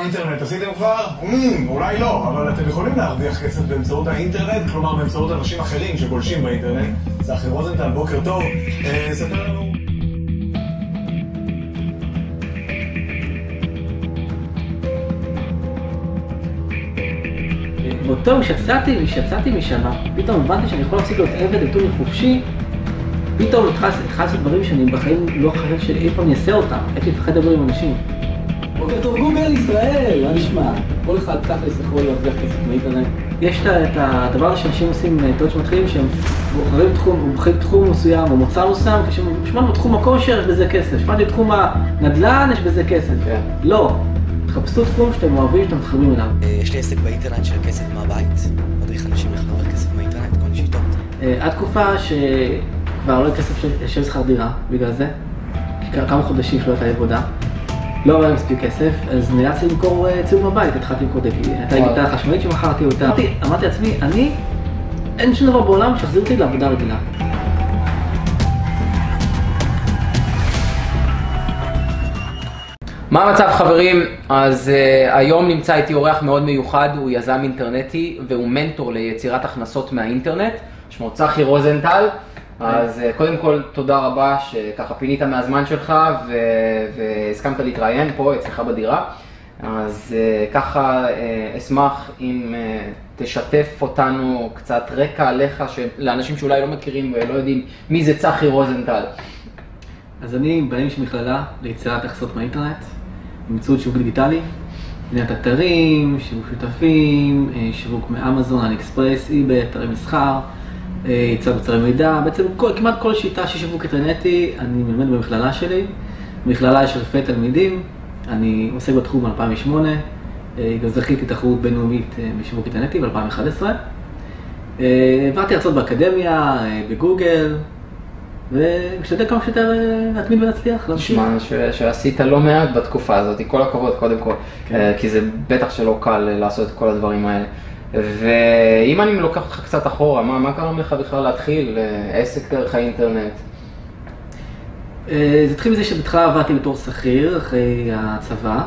מהאינטרנט עשיתם כבר? אמ, אולי לא, אבל אתם יכולים להרוויח כסף באמצעות האינטרנט, כלומר באמצעות אנשים אחרים שגולשים באינטרנט. צחי רוזנטל, בוקר טוב. אה, ספר לנו... באותו יום שיצאתי, כשיצאתי משם, פתאום הבנתי שאני יכול להפסיק להיות עבד נתון חופשי, פתאום התחלתי לעשות דברים שאני בחיים לא חושב שאי פעם אעשה אותם, הייתי מפחד לדבר עם אנשים. בוקר טוב גוגל ישראל, מה נשמע? כל אחד תכלס יכול להרוויח כסף באינטרנט. יש את הדבר שאנשים עושים אה, טעות שמתחילים שהם בוחרים תחום, בוחרים תחום מסוים או מוצר מסוים, כשהם שמענו בתחום הכושר יש בזה כסף, שמעתי בתחום הנדל"ן יש בזה כסף. כן. לא, תחפשו תחום שאתם אוהבים, שאתם מתחברים אליו. אה, יש לי עסק באינטרנט של כסף מהבית, מדריך אנשים איך להרוויח כסף באינטרנט, כל מיני שיטות. אה, עד תקופה שכבר עולה כסף של- שכר דירה, בגלל זה. כמה חודשים שלא הייתה עבודה. לא היה מספיק כסף, אז נאלצתי למכור אה, ציוד מהבית, התחלתי למכור דגי. הייתה לי. גיטרה חשמלית שמכרתי אותה. אמרתי- אמרתי לעצמי, אני, אין שום דבר בעולם שיחזיר אותי לעבודה רגילה. מה המצב חברים? אז uh, היום נמצא איתי אורח מאוד מיוחד, הוא יזם אינטרנטי והוא מנטור ליצירת הכנסות מהאינטרנט, שמו צחי רוזנטל. אז uh, קודם כל תודה רבה שככה פינית מהזמן שלך והסכמת להתראיין פה אצלך בדירה. אז uh, ככה uh, אשמח אם תשתף אותנו קצת רקע עליך, לאנשים שאולי לא מכירים ולא יודעים מי זה צחי רוזנטל. אז אני בעלים של מכללה ליצירת הכנסות מהאינטרנט, באמצעות שיווק דיגיטלי, בניית אתרים, שיווק שותפים, אה, שיווק מאמזון, אלי אקספרס, אי-ביי, אתרי מסחר, אה, יצירת מוצרי מידע, בעצם כל, כמעט כל שיטה של שיווק אינטרנטי אני מלמד במכללה שלי. במכללה יש אלפי תלמידים, אני עוסק בתחום מ-2008, גם זכיתי תחרות בינלאומית אה, בשיווק אינטרנטי ב-2011. העברתי הרצאות באקדמיה, אה, בגוגל, ומשתדל כמה שיותר אה, להתמיד ולהצליח. נשמע שעשית לא מעט בתקופה הזאת, כל הכבוד קודם כל, כן. אה, כי זה בטח שלא קל אה, לעשות את כל הדברים האלה. ואם אני לוקח אותך קצת אחורה, מה, מה קרה לך בכלל להתחיל אה, עסק דרך האינטרנט? אה, זה התחיל מזה שבהתחלה עבדתי בתור שכיר אחרי הצבא,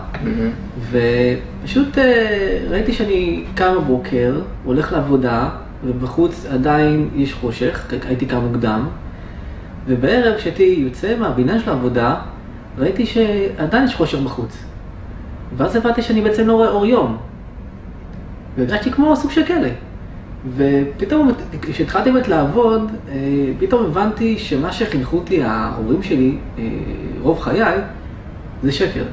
ופשוט אה, ראיתי שאני קם בבוקר, הולך לעבודה, ובחוץ עדיין יש חושך, הייתי קם מוקדם, ובערב כשהייתי יוצא מהבניין של העבודה, ראיתי שעדיין יש חושך בחוץ. ואז הבנתי שאני בעצם לא רואה אור יום. והרגשתי כמו סוג של כלא. ופתאום, כשהתחלתי באמת לעבוד, אה, פתאום הבנתי שמה שחינכו אותי ההורים שלי, אה, רוב חיי, זה שקר.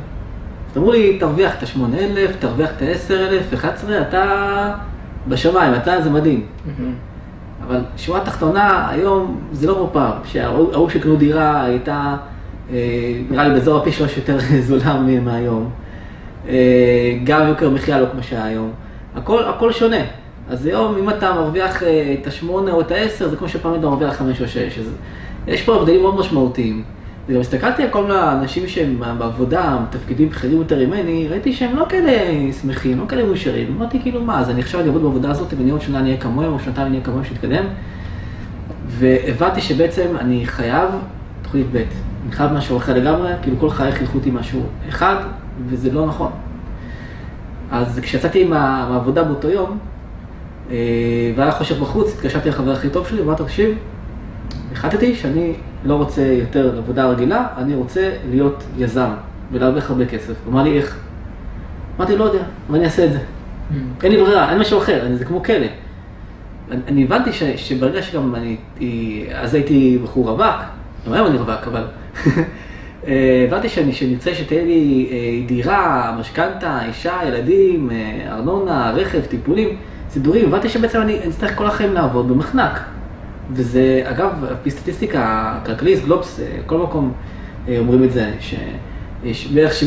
אז אמרו לי, תרוויח את ה-8,000, תרוויח את ה-10,000, 11, אתה בשמיים, אתה זה מדהים. אבל שורה תחתונה, היום זה לא כמו פעם, שההוא שקנו דירה הייתה, אה, נראה לי באזור הפי שלוש יותר זולה מהיום. גם יוקר מחיה לא כמו שהיה היום. הכל, הכל שונה. אז היום אם אתה מרוויח אה, את השמונה או את העשר, זה כמו שפעם אתה מרוויח חמש או שש. אז יש פה הבדלים מאוד משמעותיים. וגם הסתכלתי על כל מיני אנשים שהם בעבודה, בתפקידים בכירים יותר ממני, ראיתי שהם לא כאלה שמחים, לא כאלה מאושרים. אמרתי כאילו מה, אז אני עכשיו אעבוד בעבודה הזאת ואני עוד שנה אני אהיה כמוהם, או שנתיים אני אהיה כמוהם שיתקדם. והבנתי שבעצם אני חייב תוכנית ב', אני חייב משהו אחר לגמרי, כאילו כל חיי חינכו אותי משהו אחד, וזה לא נכון. אז כשיצאתי מה, מהעבודה באותו יום, אה, והיה חושך בחוץ, התקשרתי לחבר הכי טוב שלי, ואמרתי, תקשיב, החלטתי שאני לא רוצה יותר עבודה רגילה, אני רוצה להיות יזם ולהרוויח הרבה כסף. הוא אמר לי, איך? אמרתי, לא יודע, אבל אני אעשה את זה. אין לי ברירה, אין משהו אחר, אני- זה כמו כלא. אני, הבנתי ש, שברגע שגם אני, אז הייתי בחור רווק, גם היום אני רווק, אבל הבנתי שאני, שאני רוצה שתהיה לי אה, דירה, משכנתה, אישה, ילדים, אה, ארנונה, רכב, טיפולים, סידורים, הבנתי שבעצם אני אצטרך כל החיים לעבוד במחנק. וזה, אגב, על פי סטטיסטיקה, כלכליסט, גלובס, אה, כל מקום אה, אומרים את זה, שיש בערך 70%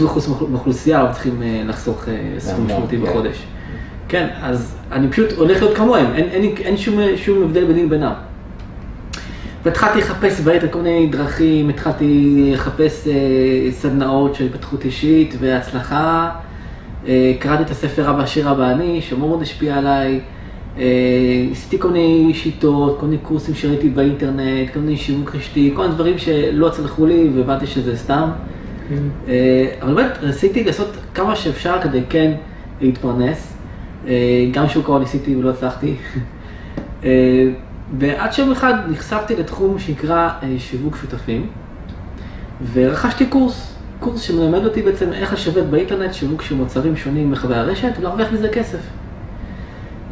מהאוכלוסייה צריכים אה, לחסוך אה, סכום המון, משמעותי כן. בחודש. כן, אז אני פשוט הולך להיות כמוהם, אין, אין, אין שום, שום הבדל ביני לבינם. והתחלתי לחפש באינטרנט כל מיני דרכים, התחלתי לחפש אה, סדנאות של התפתחות אישית והצלחה. אה, קראתי את הספר אבא עשיר אבא אני, שמאוד מאוד השפיע עליי. אה, עשיתי כל מיני שיטות, כל מיני קורסים שראיתי באינטרנט, כל מיני שיווק רשתי, כל מיני דברים שלא צלחו לי והבנתי שזה סתם. אה, אבל באמת רציתי לעשות כמה שאפשר כדי כן להתפרנס. אה, גם שוק ההון ניסיתי ולא הצלחתי. אה, ועד שיום אחד נחשפתי לתחום שנקרא אה, שיווק שותפים, ורכשתי קורס, קורס שמלמד אותי בעצם איך לשווק באינטרנט שיווק של מוצרים שונים מחווי הרשת ולהרוויח מזה כסף.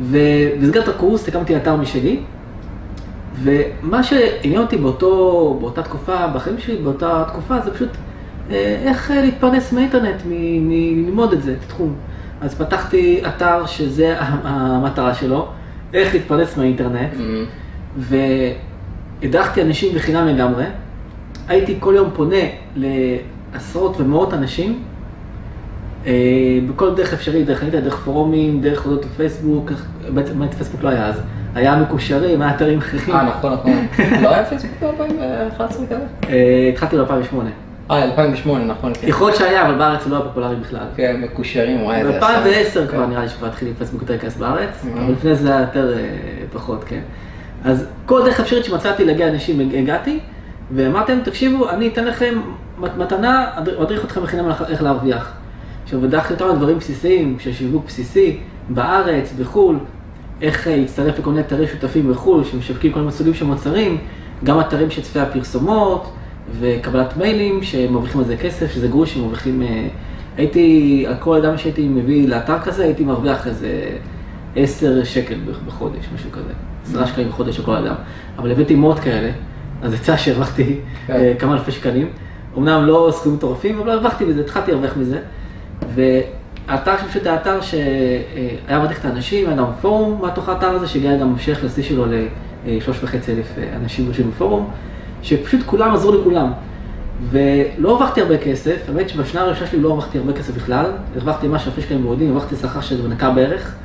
ובמסגרת הקורס הקמתי אתר משלי, ומה שעניין אותי באותו, באותה תקופה, בחיים שלי, באותה תקופה, זה פשוט אה, איך אה, להתפרנס מהאינטרנט, מ- מ- ללמוד את זה, את התחום. אז פתחתי אתר שזה המטרה שלו, איך להתפרנס מהאינטרנט, והדרכתי אנשים בחינם לגמרי. הייתי כל יום פונה לעשרות ומאות אנשים, אה, בכל דרך אפשרית, דרך האינטרנט, דרך פורומים, דרך הודעות בפייסבוק, בעצם פייסבוק לא היה אז, היה מקושרים, היה אתרים אחרים. אה, נכון, נכון. לא היה פייסבוק ב-2011 כזה? אה, התחלתי ב-2008. אה, 2008, נכון. כן. יכול להיות שהיה, אבל בארץ לא היה פופולרי בכלל. כן, מקושרים, וואי, ישן. ב-2010 כבר. נראה לי שכבר התחיל פייסבוק יותר להיכנס בארץ, Mhm. אבל לפני זה היה יותר אה, פחות, כן. אז כל דרך אפשרית שמצאתי להגיע לאנשים הגעתי, ואמרתי להם, תקשיבו, אני אתן לכם מת- מתנה, אד- אדריך אתכם בחינם איך- להרוויח. עכשיו, בדקתי אותם על דברים בסיסיים, של שיווק בסיסי, בארץ, בחו"ל, איך אה, להצטרף לכל מיני אתרי שותפים בחו"ל, שמשווקים כל מיני סוגים של מוצרים, גם אתרים של צפי הפרסומות, וקבלת מיילים שמרוויחים על זה כסף, שזה גרוש שמרוויחים... אה, הייתי, על כל אדם שהייתי מביא לאתר כזה, הייתי מרוויח איזה 10 שקל בחודש, משהו כזה. 10 שקלים בחודש לכל אדם. אבל הבאתי מאות כאלה, אז יצא שהרווחתי כן. אה, כמה אלפי שקלים. אמנם לא סכומים מטורפים, אבל הרווחתי מזה, התחלתי להרוויח מזה. והאתר שלי פשוט היה אתר שהיה מדריך את האנשים, היה גם פורום בתוך האתר הזה, שהגיע גם המשך לשיא שלו לשלוש וחצי אלף אה, אנשים יושבים בפורום, שפשוט כולם עזרו לכולם. ולא הרווחתי הרבה כסף, האמת שבשנה הראשונה שלי לא הרווחתי הרבה כסף בכלל, הרווחתי משהו אלפי שקלים בודדים, הרווחתי שכר של בנקה בערך.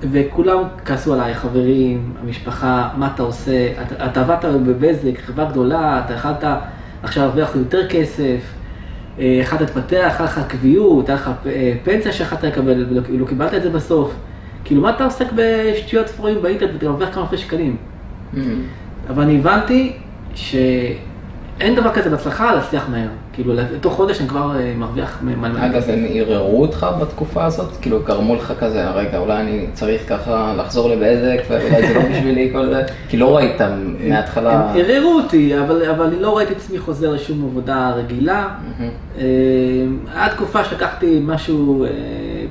וכולם כעסו עליי, חברים, המשפחה, מה אתה עושה, אתה, אתה עבדת בבזק, חברה גדולה, אתה יכלת עכשיו להרוויח יותר כסף, אה, יכלת להתפתח, היה לך קביעות, היה לך אה, פנסיה שיכלת לקבל, ולא לא קיבלת את זה בסוף. כאילו, מה אתה עוסק בשטויות ספורים באינטרנט ואתה מרוויח כמה אלפי שקלים? אבל אני הבנתי שאין דבר כזה בהצלחה להצליח מהר. כאילו, תוך חודש אני כבר אה, מרוויח מלא. אגב, הם ערערו אותך בתקופה הזאת? כאילו, גרמו לך כזה, רגע, אולי אני צריך ככה לחזור לבזק, ואולי זה לא בשבילי כל זה? כי לא ראית מההתחלה... הם ערערו אותי, אבל, אבל אני לא ראיתי את עצמי חוזר לשום עבודה רגילה. מהמם. אה, היה תקופה שלקחתי משהו אה,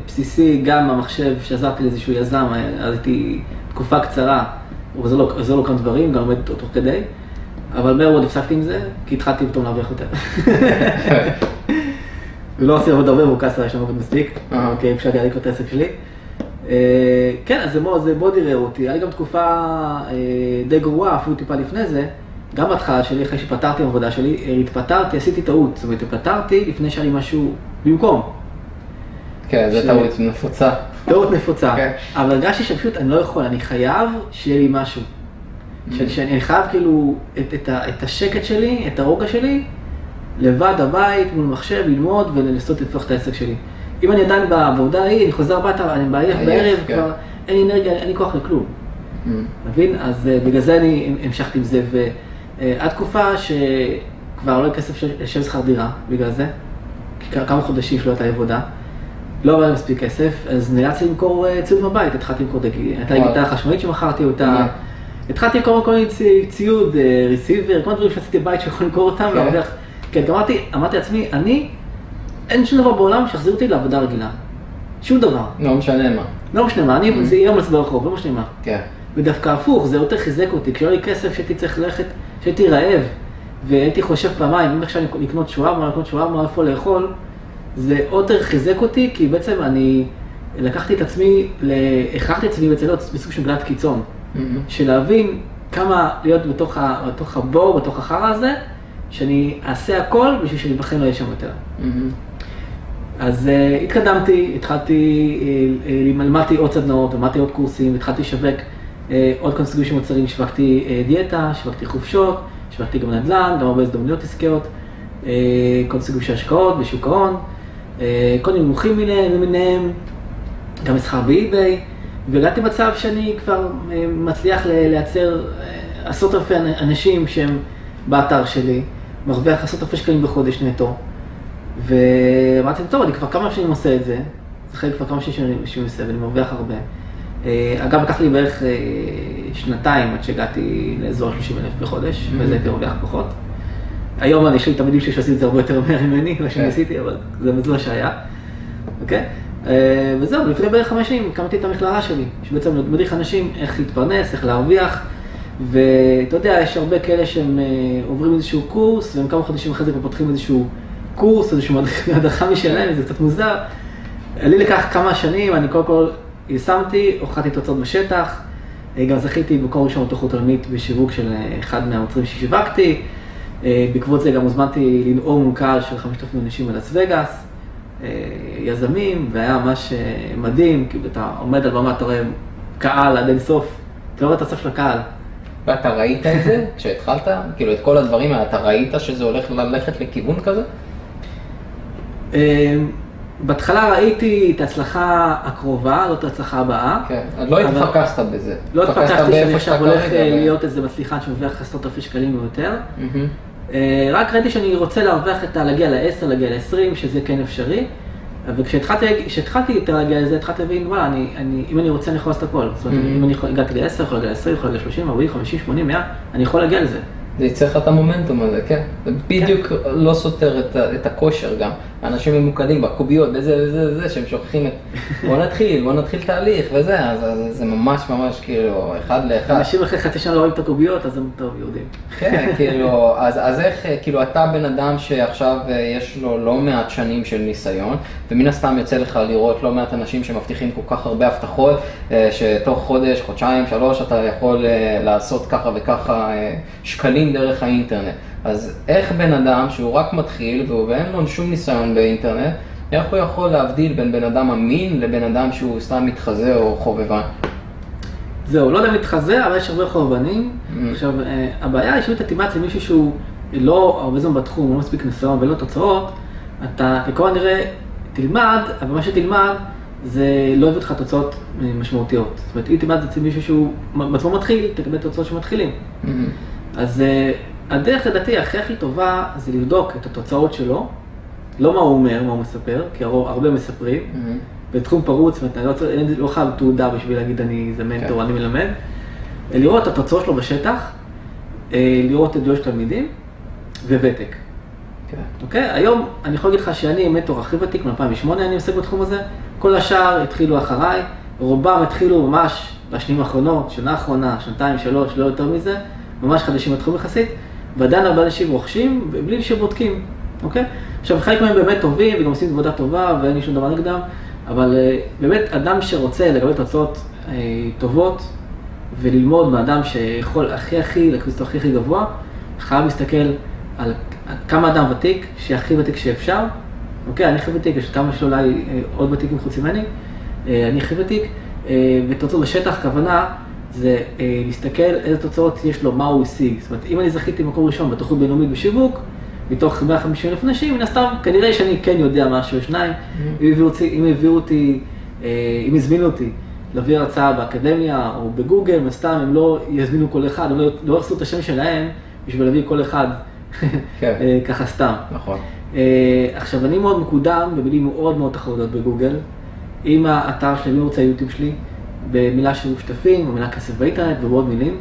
בסיסי, גם במחשב, שעזרתי לאיזשהו יזם, אה, אז הייתי תקופה קצרה, הוא עזר לו, לו כמה דברים, גם עומד תוך כדי, אבל מהר מאוד הפסקתי עם זה, כי התחלתי פתאום להרוויח יותר. ולא רציתי לעבוד הרבה, והוא כעס עליי שאני לא עובד מספיק. כי אפשרתי להדליק את העסק שלי. אה, כן, אז זה מאוד, ערער אותי. היה לי גם תקופה אה, די גרועה, אפילו טיפה לפני זה. גם בהתחלה שלי, אחרי שפתרתי בעבודה שלי, אה, התפטרתי, עשיתי טעות. זאת אומרת, התפטרתי לפני שהיה לי משהו במקום. כן, זו טעות נפוצה. טעות נפוצה. כן. אבל הרגשתי שפשוט אני לא יכול, אני חייב שיהיה לי משהו. שאני חייב כאילו את, את, את השקט שלי, את הרוגע שלי, לבד הבית, מול מחשב, ללמוד ולנסות לפתוח את העסק שלי. אם אני עדיין בעבודה ההיא, אני חוזר הביתה, אני בעייף עייף, בערב, כן. כבר אין לי אנרגיה, אין לי כוח לכלום. מבין? אז אה, בגלל זה אני המשכתי עם זה, ועד תקופה שכבר לא היה כסף של- לשלם שכר דירה, בגלל זה, כמה חודשים שלא הייתה עבודה, לא היה מספיק כסף, אז נאלצתי למכור אה, ציוד מהבית, התחלתי למכור, דגי- הייתה. גיטרה חשמלית שמכרתי אותה, אה. התחלתי למכור כל מיני צי- ציוד, ריסיבר, כל מיני דברים שעשיתי בבית שיכול למכור אותם, כן. ולהרוויח, כן, גמרתי, אמרתי לעצמי, אני, אין שום דבר בעולם שיחזיר אותי לעבודה רגילה, שום דבר, לא משנה מה. לא משנה מה. אני, זה יהיה מלץ ברחוב, לא משנה מה. כן. ודווקא הפוך, זה יותר חיזק אותי, כשהיה לי כסף שהייתי צריך ללכת, שהייתי רעב, והייתי חושב פעמיים, אם עכשיו לקנות שווארמה, לקנות שווארמה, איפה לאכול, זה עוד יותר חיזק אותי, כי בעצם אני לקחתי את עצמי, הכרחתי את עצמי בעצם להיות בסוג של גלת קיצון, של להבין כמה להיות בתוך, ה, בתוך הבור, בתוך החרא הזה, שאני אעשה הכל בשביל שאני בחיים לא אהיה שם יותר. אז uh, התקדמתי, התחלתי, uh, uh, למדתי עוד סדנאות, למדתי עוד קורסים, התחלתי לשווק uh, עוד כל סוגים של מוצרים, שווקתי uh, דיאטה, שווקתי חופשות, שווקתי גם נדל"ן, גם הרבה הזדמנויות עסקיות, uh, כל סוגים של השקעות בשוק ההון, uh, כל מיני מומחים מיני- למיניהם, גם מסחר באי-ביי, והגעתי למצב שאני כבר uh, מצליח לייצר uh, עשרות אלפי אנ- אנשים שהם באתר שלי, מרוויח עשרות אלפי שקלים בחודש נטו. ואמרתי, טוב, אני כבר כמה שנים עושה את זה, זה חלק כבר כמה שנים שאני עושה, ואני מרוויח הרבה. אה, אגב, לקח לי בערך אה, שנתיים עד שהגעתי לאזור 30 אלף בחודש, וזה הייתי מרוויח פחות. היום יש לי תלמידים שלי שעושים את זה הרבה יותר מהר ממני, מה שאני כן. עשיתי, אבל זה זה מה שהיה. אוקיי? אה, וזהו, לפני בערך חמש שנים הקמתי את המכללה שלי, שבעצם מדריך אנשים איך להתפרנס, איך להרוויח, ואתה יודע, יש הרבה כאלה שהם אה, עוברים איזשהו קורס, והם כמה חודשים אחרי זה כבר פותחים איזשהו קורס, איזושהי הדרכה משלהם, זה קצת מוזר. לי לקח כמה שנים, אני קודם כל יישמתי, הוכחתי תוצאות בשטח, אה, גם זכיתי במקור ראשון בתוכנית עולמית בשיווק של אחד מהמוצרים ששיווקתי. בעקבות זה גם הוזמנתי לנאום מול קהל של 5,000 אנשים בלאס וגאס, יזמים, והיה ממש אה, מדהים, כי אתה עומד על במה, אתה רואה קהל עד אין סוף, אתה לא רואה את הסוף של הקהל. ואתה ראית את זה כשהתחלת? כאילו את כל הדברים האלה, אתה ראית שזה הולך ללכת לכיוון כזה? אה, בהתחלה ראיתי את ההצלחה הקרובה, לא את ההצלחה הבאה. כן. אז לא התפקסת בזה. לא התפקסת התפתחתי שאני עכשיו הולך אה, להיות איזה מצליחן שמרוויח עשרות אלפי שקלים ויותר. אה, רק ראיתי שאני רוצה להרוויח את ה... להגיע ל-10, להגיע ל-20, שזה כן אפשרי. וכשהתחלתי כשהתחלתי יותר להגיע לזה, התחלתי להבין, וואלה, אני, אני, אם אני רוצה אני יכול לעשות הכל. זאת אומרת, Mhm. אם אני הגעתי ל-10, יכול להגיע ל-20, יכול להגיע ל-30, 40, 50, 80, 100, אני יכול להגיע לזה. זה ייצר לך את המומנטום הזה, כן. זה בדיוק לא סותר את, את הכושר גם. אנשים ממוקדים בקוביות, בזה וזה וזה, שהם שוכחים את... בוא נתחיל, בוא נתחיל תהליך וזה, אז, אז זה ממש ממש כאילו אחד לאחד. אנשים אחרי חצי שנה לא רואים את הקוביות, אז הם טוב, יהודים. כן, כאילו, אז, אז איך, כאילו, אתה בן אדם שעכשיו אה, יש לו לא מעט שנים של ניסיון, ומן הסתם יוצא לך לראות לא מעט אנשים שמבטיחים כל כך הרבה הבטחות, אה, שתוך חודש, חודשיים, שלוש, אתה יכול אה, לעשות ככה וככה אה, שקלים דרך האינטרנט. אז איך בן אדם שהוא רק מתחיל ואין לו שום ניסיון באינטרנט, איך הוא יכול להבדיל בין בן אדם אמין לבן אדם שהוא סתם מתחזה או חובבן? זהו, לא יודע מתחזה, אבל יש הרבה חורבנים. Mm. עכשיו, אה, הבעיה היא שאם אתה תימץ עם מישהו שהוא לא הרבה זמן בתחום, לא מספיק ניסיון ולא תוצאות, אתה ככל הנראה תלמד, אבל מה שתלמד זה לא יביא אותך תוצאות אה, משמעותיות. זאת אומרת, אם תלמד אצל מישהו שהוא בעצמו מתחיל, תקבל תוצאות שמתחילים. מהמם. אז אה, הדרך לדעתי הכי הכי טובה זה לבדוק את התוצאות שלו, לא מה הוא אומר, מה הוא מספר, כי הר- הרבה מספרים. מהמם. בתחום פרוץ, זאת אומרת, אני לא, לא חייב תעודה בשביל להגיד אני זה מנטור, כן. אני מלמד. אה, לראות את התוצאות שלו בשטח, אה, לראות עדויות של תלמידים וותק. כן. אוקיי? היום אני יכול להגיד לך שאני המנטור הכי ותיק, מ-2008 אני עוסק בתחום הזה. כל השאר התחילו אחריי, רובם התחילו ממש בשנים האחרונות, שנה האחרונה, שנתיים, שלוש, לא יותר מזה, ממש חדשים בתחום יחסית, ועדיין הרבה אנשים רוכשים בלי שבודקים, אוקיי? עכשיו, חלק מהם באמת טובים וגם עושים עבודה טובה ואין לי שום דבר נגדם, אבל אה, באמת אדם שרוצה לקבל תוצאות אה, טובות וללמוד מאדם שיכול הכי הכי, לקבל אותו הכי הכי גבוה, חייב להסתכל על כמה אדם ותיק, שהכי ותיק שאפשר, אוקיי, אני הכי ותיק, יש כמה שאולי אה, עוד ותיקים חוץ ממני, אה, אני הכי ותיק, ותוצאות בשטח, כוונה זה אה, להסתכל איזה תוצאות יש לו, מה הוא השיג. זאת אומרת, אם אני זכיתי במקום ראשון בתוכנית בינלאומית בשיווק, מתוך 150 אלף נשים, מן הסתם, כנראה שאני כן יודע משהו או שניים. אם הביאו אותי, אם הביאו אותי, אה, אם הזמינו אותי להביא הרצאה באקדמיה או בגוגל, מן הסתם הם לא יזמינו כל אחד, הם לא, לא יחסו את השם שלהם בשביל להביא כל אחד כן. אה, ככה סתם. נכון. אה, עכשיו, אני מאוד מקודם במילים מאוד מאוד תחרותיות בגוגל, עם האתר שלי, עם ערוץ היוטיוב שלי, במילה שירות שותפים, במילה כסף באינטרנט ובעוד מילים.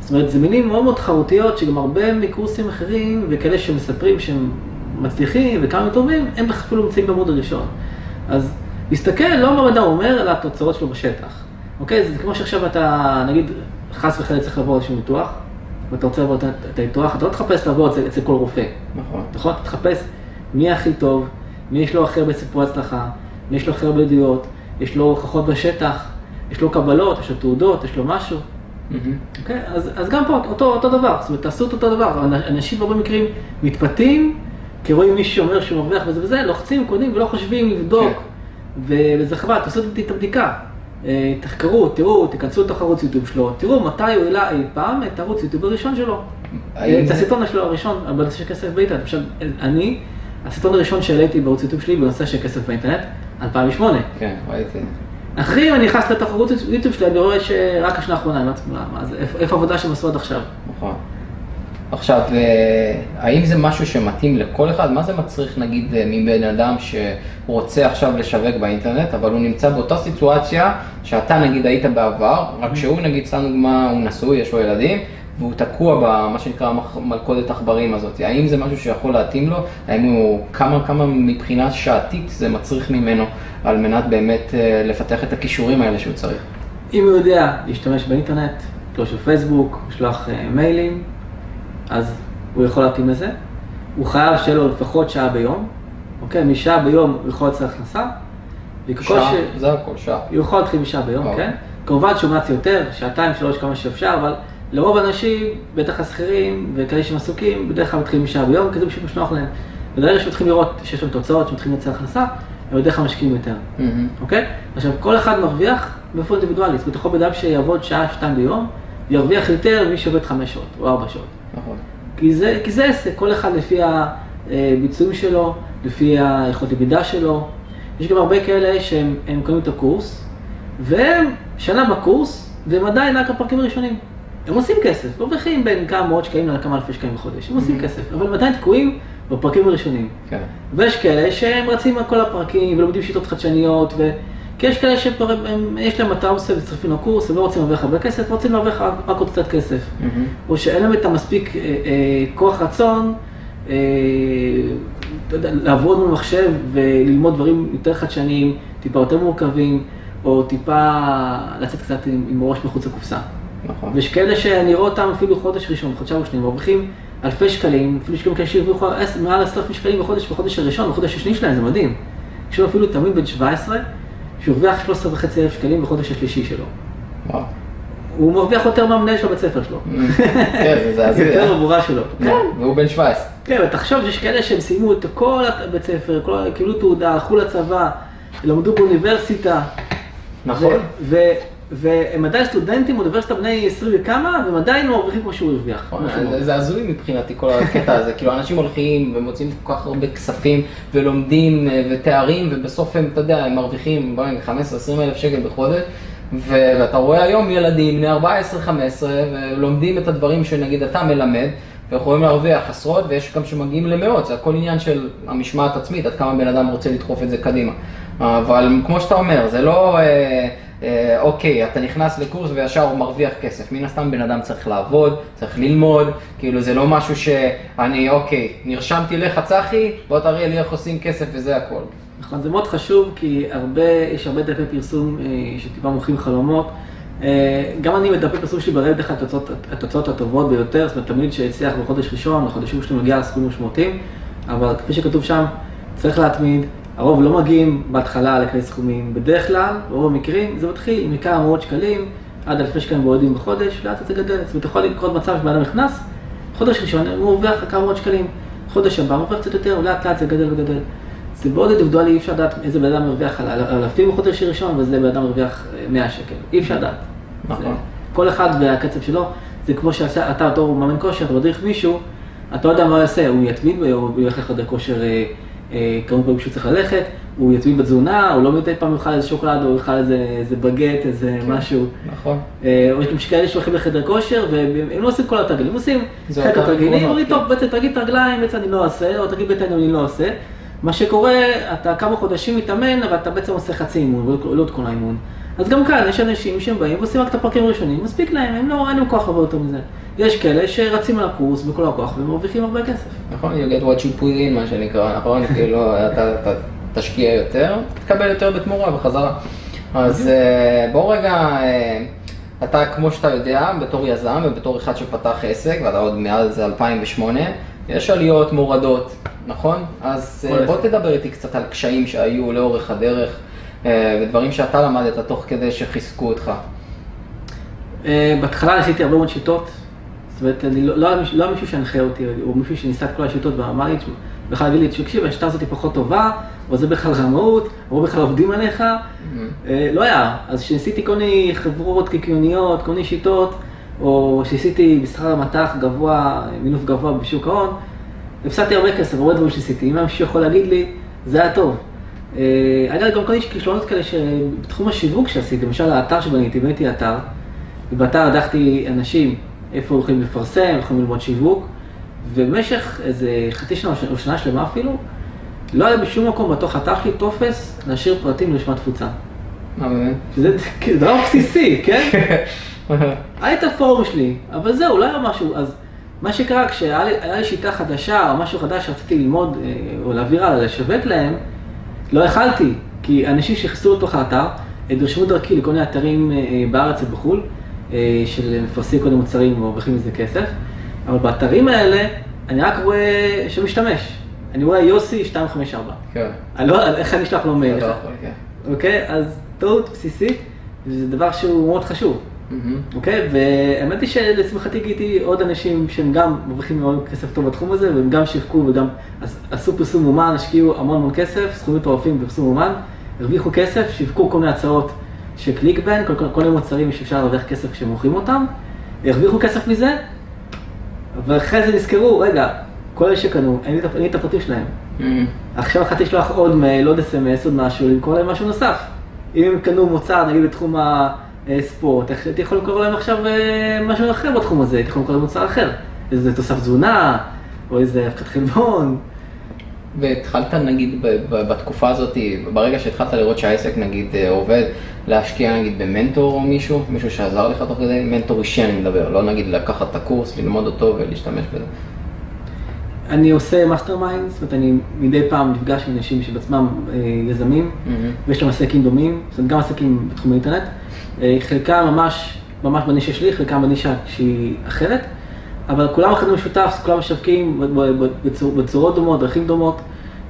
זאת אומרת, זה מילים מאוד מאוד תחרותיות, שגם הרבה מקורסים אחרים, וכאלה שמספרים שהם מצליחים וכמה טובים, הם אפילו נמצאים בעמוד הראשון. אז להסתכל לא מה אדם אומר, אלא התוצאות שלו בשטח. אוקיי? זה כמו שעכשיו אתה, נגיד, חס וחלילה צריך לעבור איזשהו ניתוח, ואתה רוצה לעבור את את הניתוח, אתה לא תחפש לעבור אצל, אצל כל רופא. נכון. נכון? תחפש מי הכי טוב, מי יש לו הכי הרבה סיפורי הצלחה, מי יש לו הכי הרבה עדויות, יש לו הוכחות בשטח, יש לו קבלות, יש לו תעודות, יש לו משהו. אוקיי? אז, אז גם פה אותו, אותו דבר, זאת אומרת, תעשו את אותו דבר. אנ- אנשים בהרבה מקרים מתפתים, כי רואים מישהו שאומר שהוא מרוויח וזה וזה, לוחצים, קונים ולא חושבים לבדוק. כן. וזה חבל, תעשו את הבדיקה. אה, תחקרו, תראו, תיכנסו לתוך ערוץ יוטיוב שלו, תראו מתי הוא העלה אי פעם את הערוץ יוטיוב הראשון שלו. את הסרטון שלו הראשון, בנושא של כסף באינטרנט. עכשיו, אני, הסרטון הראשון שהעליתי בערוץ יוטיוב שלי בנושא של כסף באינטרנט, 2008. כן, ראיתי. אחרי אני נכנס לתוך ערוץ יוטיוב שלי, אני רואה שרק השנה האחרונה, אני לא יודעת מה, זה, איפה העבודה שהם עשו עד עכשיו. נכון. עכשיו, האם זה משהו שמתאים לכל אחד? מה זה מצריך נגיד אה, מבן אדם שרוצה עכשיו לשווק באינטרנט, אבל הוא נמצא באותה סיטואציה שאתה נגיד היית בעבר, רק שהוא נגיד, סתם דוגמה, הוא נשוי, יש לו ילדים, והוא תקוע במה שנקרא מלכודת עכברים הזאת. האם זה משהו שיכול להתאים לו? האם הוא, כמה, כמה מבחינה שעתית זה מצריך ממנו על מנת באמת אה, לפתח את הכישורים האלה שהוא צריך? אם הוא יודע להשתמש באינטרנט, יש לו פייסבוק, לשלוח מיילים, אז הוא יכול להתאים לזה. הוא חייב שיהיה לו לפחות שעה ביום, אוקיי? משעה ביום הוא יכול לצאת הכנסה. שעה? ש... זה הכל, שעה. הוא יכול להתחיל משעה ביום, אוקיי? כן? כמובן שאומץ יותר, שעתיים, שלוש, כמה שאפשר, אבל לרוב האנשים, בטח השכירים וכאלה שהם עסוקים, בדרך כלל מתחילים משעה ביום, כי זה פשוט משנוח להם. וברגע שמתחילים לראות שיש להם תוצאות, שמתחילים לייצר הכנסה, הם בדרך כלל משקיעים יותר, mm-hmm. אוקיי? עכשיו, כל אחד מרוויח באופן אינדיבידואלי, זאת אומרת, יכול בן שיעבוד שעה, שתיים ביום, ירוויח יותר ממי שעובד חמש שעות או ארבע שעות. נכון. כי זה, כי זה עסק, כל אחד לפי הביצועים שלו, לפי היכולת למידה שלו. יש גם הרבה כאלה שהם קונים את הקורס, והם שנה בקורס, והם עדיין רק הפרקים הראשונים. הם עושים כסף, מרוויחים בין כמה מאות שקלים לכמה אלפי שקלים בחודש, הם עושים mm-hmm. כסף, אבל הם עדיין תקועים בפרקים הראשונים. כן. ויש כאלה שהם רצים על כל הפרקים ולומדים שיטות חדשניות, ו... כי יש כאלה שיש להם מטרה מסוימת, מצטרפים לקורס, הם לא רוצים להרוויח הרבה כסף, רוצים להרוויח רק עוד קצת כסף. Mm-hmm. או שאין להם את המספיק אה, אה, כוח רצון אה, לעבוד מול מחשב וללמוד דברים יותר חדשניים, טיפה יותר מורכבים, או טיפה לצאת קצת עם ראש מחוץ לקופסה. נכון. ויש כאלה שאני רואה אותם אפילו חודש ראשון, חודשיים ראשונים, מרוויחים אלפי שקלים, אפילו יש גם כאלה שהרוויחו מעל עשרת אלפים שקלים בחודש, בחודש הראשון, בחודש השני שלהם, זה מדהים. יש לו אפילו תמיד בן 17, שהרוויח 13,500 אלף בחודש השלישי שלו. וואו. הוא מרוויח יותר מהמנהל של הבית ספר שלו. כן, זה הזוי. יותר במורה שלו. כן, והוא בן 17. כן, ותחשוב שיש כאלה שהם סיימו את כל הבית ספר, קיבלו תעודה, הלכו לצבא, למדו באוניברסיטה. נכון. והם עדיין סטודנטים, אוניברסיטה בני 20 וכמה, והם עדיין לא מרוויחים כמו שהוא הרוויח. נכון, זה הזוי מבחינתי כל הקטע הזה, כאילו אנשים הולכים ומוצאים כל כך הרבה כספים ולומדים אה, ותארים, ובסוף הם, אתה יודע, הם מרוויחים 15-20 אלף שקל בחודש. ואתה רואה היום ילדים בני 14-15 ולומדים את הדברים שנגיד אתה מלמד ויכולים להרוויח עשרות ויש גם שמגיעים למאות, זה הכל עניין של המשמעת עצמית, עד כמה בן אדם רוצה לדחוף את זה קדימה. אבל כמו שאתה אומר, זה לא... אה, אוקיי, אתה נכנס לקורס וישר הוא מרוויח כסף. מן הסתם בן אדם צריך לעבוד, צריך ללמוד, כאילו זה לא משהו שאני, אוקיי, נרשמתי לך צחי, בוא תראה לי איך עושים כסף וזה הכל. נכון, זה מאוד חשוב, כי הרבה, יש הרבה דפי פרסום אה, שטיפה מוכרים חלומות. אה, גם אני מדפי פרסום שלי ברגע לך התוצאות הטובות ביותר, זאת אומרת, תמיד שהצליח בחודש ראשון, בחודשים שלנו מגיע לסכומים משמעותיים, אבל כפי שכתוב שם, צריך להתמיד. הרוב לא מגיעים בהתחלה לכאלה סכומים. בדרך כלל, ברוב המקרים, זה מתחיל מכמה מאות שקלים עד אלפי שקלים בודדים בחודש, לאט זה גדל. זאת אומרת, יכול לקרות מצב שבן אדם נכנס, חודש ראשון הוא מרוויח כמה מאות שקלים, חודש הבא מרוויח קצת יותר, לאט לאט זה גדל וגדל. זה מאוד אינדיבידואלי, אי אפשר לדעת איזה בן אדם מרוויח על אלפים בחודש הראשון, ואיזה בן אדם מרוויח 100 אה, שקל. אי אפשר לדעת. נכון. כל אחד והקצב שלו, זה כמו שאתה בתור מאמן כושר, אתה מדריך מישהו, אתה לא יודע מה הוא יעשה, הוא יתמיד או הוא ילך לחדר כושר אה, כמה פעמים שהוא צריך ללכת, הוא יתמיד בתזונה, הוא לא מדי פעם יאכל איזה שוקולד או יאכל איזה, איזה בגט, איזה כן, משהו. נכון. אה, או יש כאלה שהולכים לחדר כושר והם לא עושים כל התרגילים, הם עושים חלק התרגילים, אומרים טוב, בעצם תרגיל את הרגליים, בעצם אני לא עושה, או תרגיל בטן אני לא עושה. מה שקורה, אתה כמה חודשים מתאמן, אבל אתה בעצם עושה חצי אימון, ולא את כל האימון. אז גם כאן יש אנשים שהם באים ועושים רק את הפרקים הראשונים, מספיק להם, הם לא, אין להם כוח הרבה יותר מזה. יש כאלה שרצים על הקורס בכל הכוח ומרוויחים הרבה כסף. נכון, you get what you put in מה שנקרא, נכון? כאילו, אתה תשקיע יותר, תקבל יותר בתמורה בחזרה. אז אה, בוא רגע, אה, אתה כמו שאתה יודע, בתור יזם ובתור אחד שפתח עסק, ואתה עוד מאז 2008, יש עליות, מורדות, נכון? אז אה, בוא תדבר איתי קצת על קשיים שהיו לאורך הדרך, ודברים שאתה למדת תוך כדי שחיזקו אותך. בהתחלה עשיתי הרבה מאוד שיטות, זאת אומרת, אני לא, לא, לא היה מישהו שינחה אותי, או מישהו שניסה את כל השיטות ואמר לי, בכלל להגיד לי, תקשיב, השיטה הזאת היא פחות טובה, או זה בכלל רמאות, או בכלל עובדים עליך, mm-hmm. לא היה. אז כשניסיתי כל מיני חברות קיקיוניות, כל מיני שיטות, או כשניסיתי בשכר המטח גבוה, מינוף גבוה בשוק ההון, הפסדתי הרבה כסף, הרבה דברים שעשיתי. אם היה מישהו יכול להגיד לי, זה היה טוב. היה גם כל מיני כישלונות כאלה שבתחום השיווק שעשיתי, למשל האתר שבניתי, בניתי אתר, ובאתר הדחתי אנשים. איפה הולכים לפרסם, יכולים ללמוד שיווק, ובמשך איזה חצי שנה או שנה שלמה אפילו, לא היה בשום מקום בתוך האתר שלי טופס להשאיר פרטים לרשימת תפוצה. מה באמת? שזה כאילו דבר בסיסי, כן? היה את הפורום שלי, אבל זהו, לא היה משהו. אז מה שקרה, כשהיה לי, שיטה חדשה או משהו חדש שרציתי ללמוד אה, או להעביר הלאה, לשווק להם, לא יכלתי, כי אנשים שנכנסו לתוך האתר, הם נרשמו דרכי לכל מיני אתרים אה, בארץ ובחו"ל, של מפרסמים כל מיני מוצרים או מרוויחים מזה כסף, אבל באתרים האלה, אני רק רואה שמשתמש. אני רואה יוסי 254. כן. אני לא, איך אני אשלח לו מייל? אתה לא יכול, כן. אוקיי? אז טעות בסיסית, וזה דבר שהוא מאוד חשוב. מהמם. אוקיי? והאמת היא שלשמחתי גיליתי עוד אנשים שהם גם מרוויחים מאוד כסף טוב בתחום הזה, והם גם שיווקו וגם עש- עשו פרסום אומן, השקיעו המון המון כסף, סכומים מטורפים בפרסום אומן, הרוויחו כסף, שיווקו כל מיני הצעות של קליקבנק, כל, כל, כל מיני מוצרים שאפשר להרוויח כסף כשמוכרים אותם, הרוויחו כסף מזה, ואחרי זה נזכרו, רגע, כל אלה שקנו, אין לי את אין לי את הפרטים שלהם. מהמם. עכשיו התחלתי לשלוח עוד מייל, עוד אס.אם.אס, עוד משהו, למכור להם משהו נוסף. אם הם קנו מוצר, נגיד בתחום הספורט, הייתי יכול למכור להם עכשיו אה, משהו אחר בתחום הזה, הייתי יכול למכור להם מוצר אחר. איזה תוסף תזונה, או איזה הפקת חלבון. והתחלת נגיד בתקופה הזאת, ברגע שהתחלת לראות שהעסק נגיד אה, עובד, להשקיע נגיד במנטור או מישהו, מישהו שעזר לך תוך כדי, מנטור אישי אני מדבר, לא נגיד לקחת את הקורס, ללמוד אותו ולהשתמש בזה. אני עושה mastermind, זאת אומרת, אני מדי פעם נפגש עם אנשים שבעצמם אה, יזמים, מהמם. ויש להם עסקים דומים, זאת אומרת, גם עסקים בתחום האינטרנט. אה, חלקם ממש, ממש בנישה שלי, חלקם בנישה שהיא אחרת, אבל כולם אחרים משותף, כולם משווקים בצור, בצורות דומות, דרכים דומות,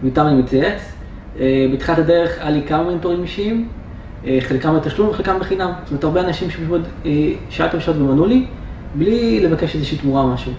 ואיתם אני מתייעץ. אה, בתחילת הדרך היה לי כמה מנטורים אישיים, אה, חלקם בתשלום וחלקם בחינם. זאת אומרת, הרבה אנשים שפשוט אה, שאלתם שאלות ומנו לי, בלי לבקש איזושהי תמורה או משהו.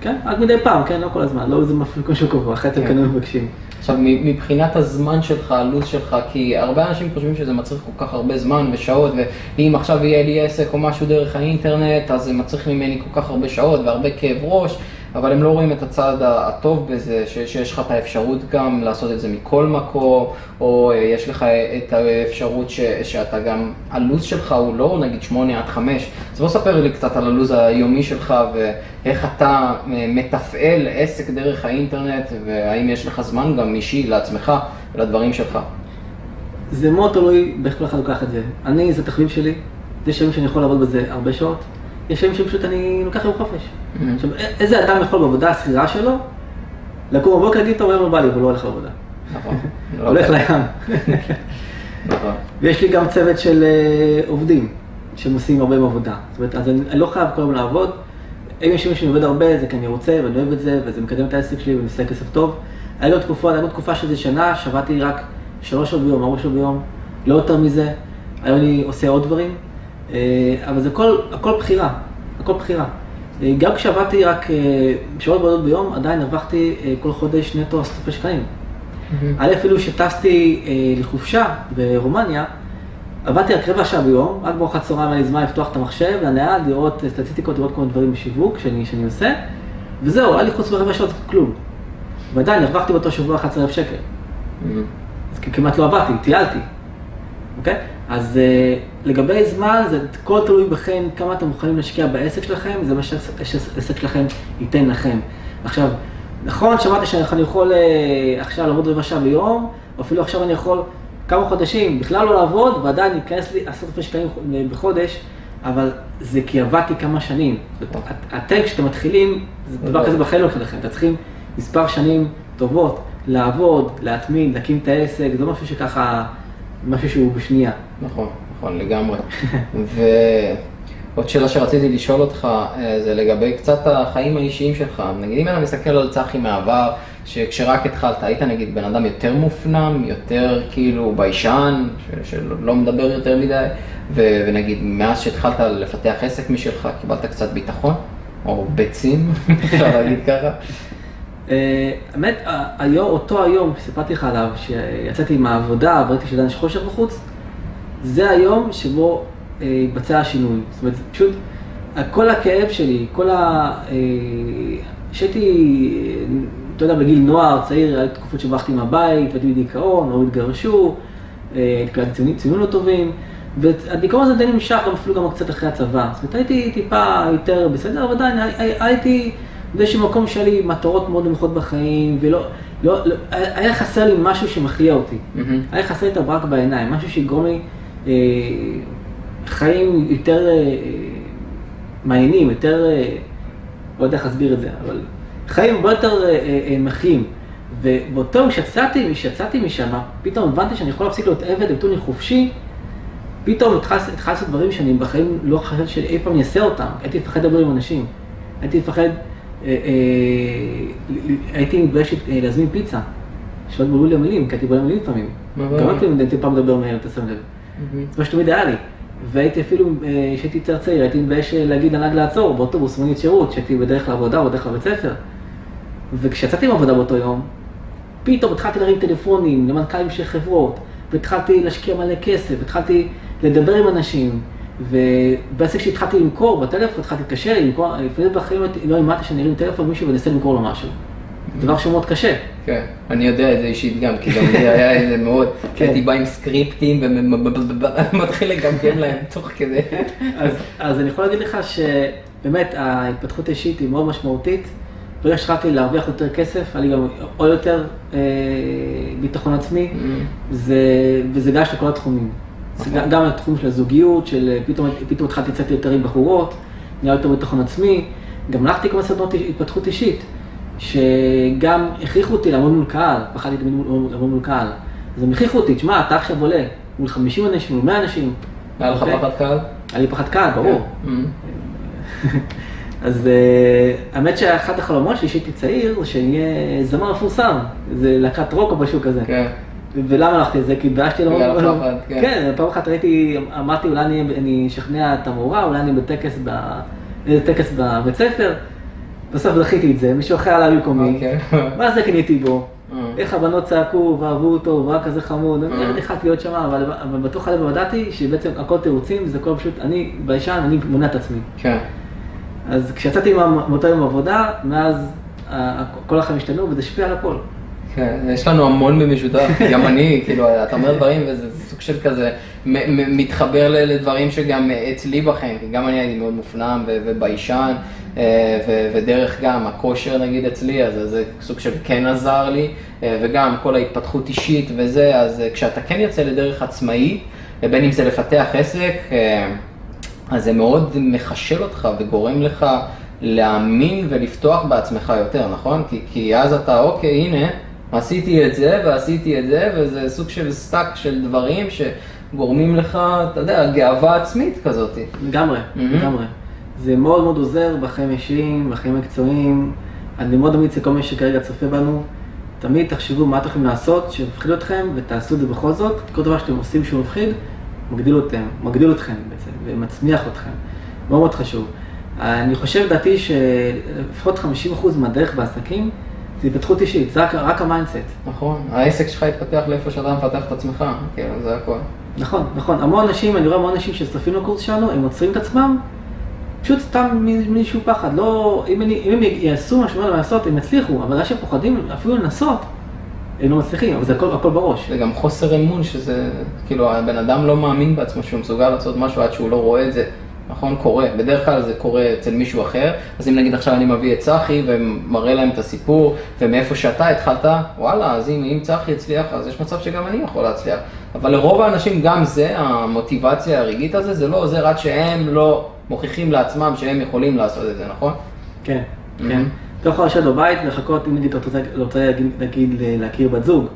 כן? רק מדי פעם, כן? לא כל הזמן, לא איזה של קבוע, אחרי אתם כן. כנראה מבקשים. עכשיו, מבחינת הזמן שלך, הלו"ז שלך, כי הרבה אנשים חושבים שזה מצריך כל כך הרבה זמן ושעות, ואם עכשיו יהיה לי עסק או משהו דרך האינטרנט, אז זה מצריך ממני כל כך הרבה שעות והרבה כאב ראש, אבל הם לא רואים את הצד הטוב בזה, ש- שיש לך את האפשרות גם לעשות את זה מכל מקום, או אה, יש לך את האפשרות ש- שאתה גם, הלו"ז שלך הוא לא נגיד 8 עד 5, אז בוא ספר לי קצת על הלו"ז היומי שלך ואיך אתה אה, מתפעל עסק דרך האינטרנט, והאם יש לך זמן גם אישי לעצמך ולדברים שלך. זה מאוד תלוי באיך כל אחד לוקח את זה. אני, זה תחביב שלי, יש ימים שאני יכול לעבוד בזה הרבה שעות, יש ימים שפשוט אני לוקח יום חופש. Mm. עכשיו, איזה אדם יכול בעבודה השכירה שלו, לקום בבוקר להגיד, טוב, היום לא בא לי, אבל לא הולך לעבודה. נכון. לא הולך. לים. נכון. ויש לי גם צוות של אה, עובדים, שהם עושים הרבה עבודה. זאת אומרת, אז אני, לא חייב כל היום לעבוד. אם יש מישהו שאני עובד הרבה, זה כי אני רוצה ואני אוהב את זה, וזה מקדם את העסק שלי ואני עושה כסף טוב. היה לי תקופה, היה לי תקופה של איזה שנה, שעבדתי רק שלוש שעות ביום, ארבע שעות ביום, לא יותר מזה. היום אני עושה עוד דברים, אבל זה הכל, הכל בחירה, הכל בחירה. אה, גם כשעבדתי רק אה, שעות בעבודות ביום, עדיין הרווחתי אה, כל חודש נטו עשרות אלפי שקלים. היה לי אפילו שטסתי אה, לחופשה ברומניה, עבדתי רק רבע שעה ביום, רק בארוחת צהריים היה לי זמן לפתוח את המחשב, לנייד, לראות אה, סטטיסטיקות, לראות כל מיני דברים בשיווק שאני, שאני עושה, וזהו, היה לי חוץ מרבע שעות כלום. ועדיין הרווחתי באותו שבוע 11,000 שקל. אז כמעט לא עבדתי, טיילתי, אוקיי? אז אה, לגבי זמן, זה הכל תלוי בכם, כמה אתם מוכנים להשקיע בעסק שלכם, זה מה שהעסק שלכם ייתן לכם. עכשיו, נכון, שמעתי שאני יכול אה, עכשיו לעבוד רבע שעה ביום, או אפילו עכשיו אני יכול כמה חודשים בכלל לא לעבוד, ועדיין ייכנס לי עשרות אלפי שקלים בחודש, אבל זה כי עבדתי כמה שנים. אתם, כשאתם מתחילים, זה דבר כזה בחיים לא יקרה לכם, אתם צריכים מספר שנים טובות, לעבוד, להתמיד, להקים את העסק, זה לא משהו שככה, משהו שהוא בשנייה. נכון, נכון, לגמרי. ועוד שאלה שרציתי לשאול אותך, אה, זה לגבי קצת החיים האישיים שלך. נגיד אם אני מסתכל על צחי מהעבר, שכשרק התחלת, היית נגיד בן אדם יותר מופנם, יותר כאילו ביישן, ש- שלא מדבר יותר מדי, ו- ונגיד מאז שהתחלת לפתח עסק משלך, קיבלת קצת ביטחון, או ביצים, אפשר להגיד ככה. אה, האמת, אותו היום שסיפרתי לך עליו, שיצאתי מהעבודה וראיתי שעדיין יש בחוץ, זה היום שבו אה, התבצע השינוי. זאת אומרת, פשוט, כל הכאב שלי, כל ה... אה, כשהייתי, אה, אתה יודע, בגיל נוער, צעיר, היו תקופות שברחתי מהבית, והייתי בדיכאון, או התגרשו, אה, קיבלתי ציונים, ציונים לא טובים, והדיכאון הזה די נמשך גם אפילו גם קצת אחרי הצבא. זאת אומרת, הייתי טיפה יותר בסדר, אבל עדיין הי- הי- הייתי באיזשהו מקום שהיה לי מטרות מאוד נמוכות בחיים, ולא, לא, לא, היה חסר לי משהו שמחיה אותי. מהמם. היה חסר לי את הברק בעיניים, משהו שיגרום לי אה, חיים יותר אה, מעניינים, יותר, אה, לא יודע איך להסביר את זה, אבל חיים הרבה יותר אה, אה, אה, מחיים. ובאותו יום כשיצאתי, כשיצאתי משם, פתאום הבנתי שאני יכול להפסיק להיות עבד, נתון לי חופשי. פתאום התחלתי לעשות דברים שאני בחיים לא חשבתי שאי פעם אני אעשה אותם. הייתי מפחד לדבר עם אנשים. הייתי מפחד, אה, אה, הייתי מתבייש אה, להזמין פיצה. שלא יתבלבלו לי המילים, כי הייתי בולע מילים לפעמים. גם הבעיה? הייתי הייתי פעם מדבר מהר, אתה שם לב. מהמם. זה מה שתמיד היה לי. והייתי אפילו, אה, כשהייתי יותר צעיר, הייתי מתבייש אה, להגיד לנהג לעצור באוטובוס מונית שירות, כשהייתי בדרך לעבודה או בדרך לבית ספר. וכשיצאתי מהעבודה באותו יום, פתאום התחלתי להרים טלפונים למנכ"לים של חברות, והתחלתי להשקיע מלא כסף, התחלתי לדבר עם אנשים, ובעסק שהתחלתי למכור בטלפון, התחלתי להתקשר, למכור, לפעמים בחיים לא- האמנתי שאני ארים טלפון למישהו ואנסה למכור לו משהו. דבר שהוא מאוד קשה. כן, אני יודע את זה אישית גם, כי גם לי היה איזה מאוד, כן. הייתי בא עם סקריפטים ומתחיל לגמגם להם תוך כדי. אז, אני יכול להגיד לך שבאמת ההתפתחות האישית היא מאוד משמעותית. ברגע שהתחלתי להרוויח יותר כסף, היה לי גם עוד יותר אה, ביטחון עצמי, זה, וזה גש לכל התחומים. נכון. גם התחום של הזוגיות, של פתאום התחלתי לצאת יותר עם בחורות, נהיה יותר ביטחון עצמי. גם הלכתי כמה סדנות התפתחות אישית, שגם הכריחו אותי לעמוד מול קהל, פחדתי תמיד לעמוד מול קהל. אז הם הכריחו אותי, תשמע, אתה עכשיו עולה מול 50 אנשים, מול 100 אנשים. היה לך אוקיי? פחד קהל? היה לי פחד קהל, ברור. מהמם. אז אה, האמת שאחד החלומות שלי כשהייתי צעיר, זה שאני אהיה זמר מפורסם. זה להקת רוק או משהו כזה. כן. ולמה הלכתי לזה? כי התביישתי לעמוד... בגלל הפחד, כן. כן, פעם אחת ראיתי, אמרתי אולי אני- אשכנע את המורה, אולי אני בטקס בבית ספר. בסוף דחיתי את זה, מישהו אחר עלה במקומי. אוקיי. מה זה קניתי בו? אה. איך הבנות צעקו ואהבו אותו, והוא היה כזה חמוד, אה. אני החלטתי להיות שם, אבל אבל בתוך הלב ידעתי שבעצם הכל תירוצים, זה הכל פשוט, אני ביישן, אני מונע את עצמי. כן. אז כשיצאתי מאותו יום עבודה, מאז כל החיים השתנו וזה השפיע על הכל. כן, יש לנו המון במשותף, גם אני, כאילו, אתה אומר דברים וזה סוג של כזה, מתחבר לדברים שגם אצלי בחיים, כי גם אני הייתי מאוד מופנם וביישן, אה, ודרך גם הכושר נגיד אצלי, אז זה סוג של כן עזר לי, אה, וגם כל ההתפתחות אישית וזה, אז כשאתה כן יוצא לדרך עצמאי, אה, בין אם זה לפתח עסק, אז זה מאוד מחשל אותך וגורם לך להאמין ולפתוח בעצמך יותר, נכון? כי, כי אז אתה, אוקיי, הנה, עשיתי את זה ועשיתי את זה, וזה סוג של stack של דברים שגורמים לך, אתה יודע, גאווה עצמית כזאת. לגמרי, מהמם. לגמרי. זה מאוד מאוד עוזר בחיים אישיים, בחיים מקצועיים. אני מאוד ממליץ לכל מי שכרגע צופה בנו, תמיד תחשבו מה אתם יכולים לעשות שמפחיד אתכם ותעשו את זה בכל זאת. כל דבר שאתם עושים שהוא מפחיד, מגדיל אתכם, מגדיל אתכם בעצם, ומצמיח אתכם. מאוד מאוד חשוב. אני חושב, דעתי, שלפחות 50% מהדרך בעסקים זה התפתחות אישית, זה רק, רק ה mindset. נכון, העסק שלך יתפתח לאיפה שאתה מפתח את עצמך, כאילו, זה הכל. נכון, נכון. המון אנשים, אני רואה המון אנשים שמצטרפים לקורס שלנו, הם עוצרים את עצמם, פשוט סתם מאיזשהו פחד. לא, אם, אני, אם הם יעשו מה שאומרים לעשות, הם יצליחו, אבל בגלל שהם פוחדים אפילו לנסות, הם לא מצליחים, אבל זה הכל, הכל בראש. זה גם חוסר אמון שזה, כאילו, הבן אדם לא מאמין בעצמו שהוא מסוגל לעשות משהו עד שהוא לא רואה את זה. נכון? קורה. בדרך כלל זה קורה אצל מישהו אחר. אז אם נגיד עכשיו אני מביא את צחי ומראה להם את הסיפור, ומאיפה שאתה התחלת, וואלה, אז אם, אם צחי הצליח, אז יש מצב שגם אני יכול להצליח. אבל לרוב האנשים גם זה, המוטיבציה הרגעית הזה, זה לא עוזר עד שהם לא מוכיחים לעצמם שהם יכולים לעשות את זה, נכון? כן, Mhm. כן. אתה יכול לשבת בבית ולחכות, אם נגיד אתה רוצה, להגיד להכיר בת זוג,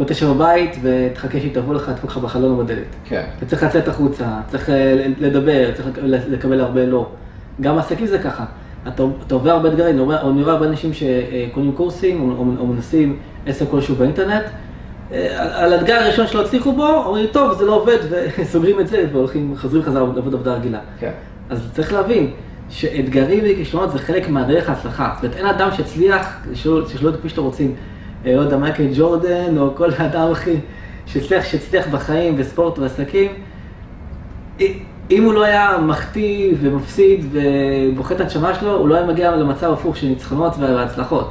לא תשב בבית ותחכה שהיא תבוא לך, תדפוק לך בחלון או בדלת. כן. אתה צריך לצאת החוצה, צריך אה, לדבר, צריך לקבל- הרבה לא. גם בעסקים זה ככה. אתה, אתה עובר הרבה אתגרים, אני רואה- הרבה אנשים שקונים קורסים או, או, או מנסים עסק כלשהו באינטרנט. אה, על האתגר הראשון שלא הצליחו בו, אומרים, טוב, זה לא עובד, וסוגרים את זה, והולכים, חוזרים חזרה לעבוד עבודה רגילה. כן. אז צריך להבין שאתגרים וכישלונות זה חלק מהדרך ההצלחה. זאת אומרת, אין אדם שהצליח, שישאלו את מי שאתם רוצים, לא יודע, מייקל ג'ורדן, או כל אדם אחי, שהצליח, שהצליח בחיים, בספורט ועסקים, אה, אם הוא לא היה מחטיא ומפסיד ובוחר את הנשמה שלו, הוא לא היה מגיע למצב הפוך של ניצחונות והצלחות.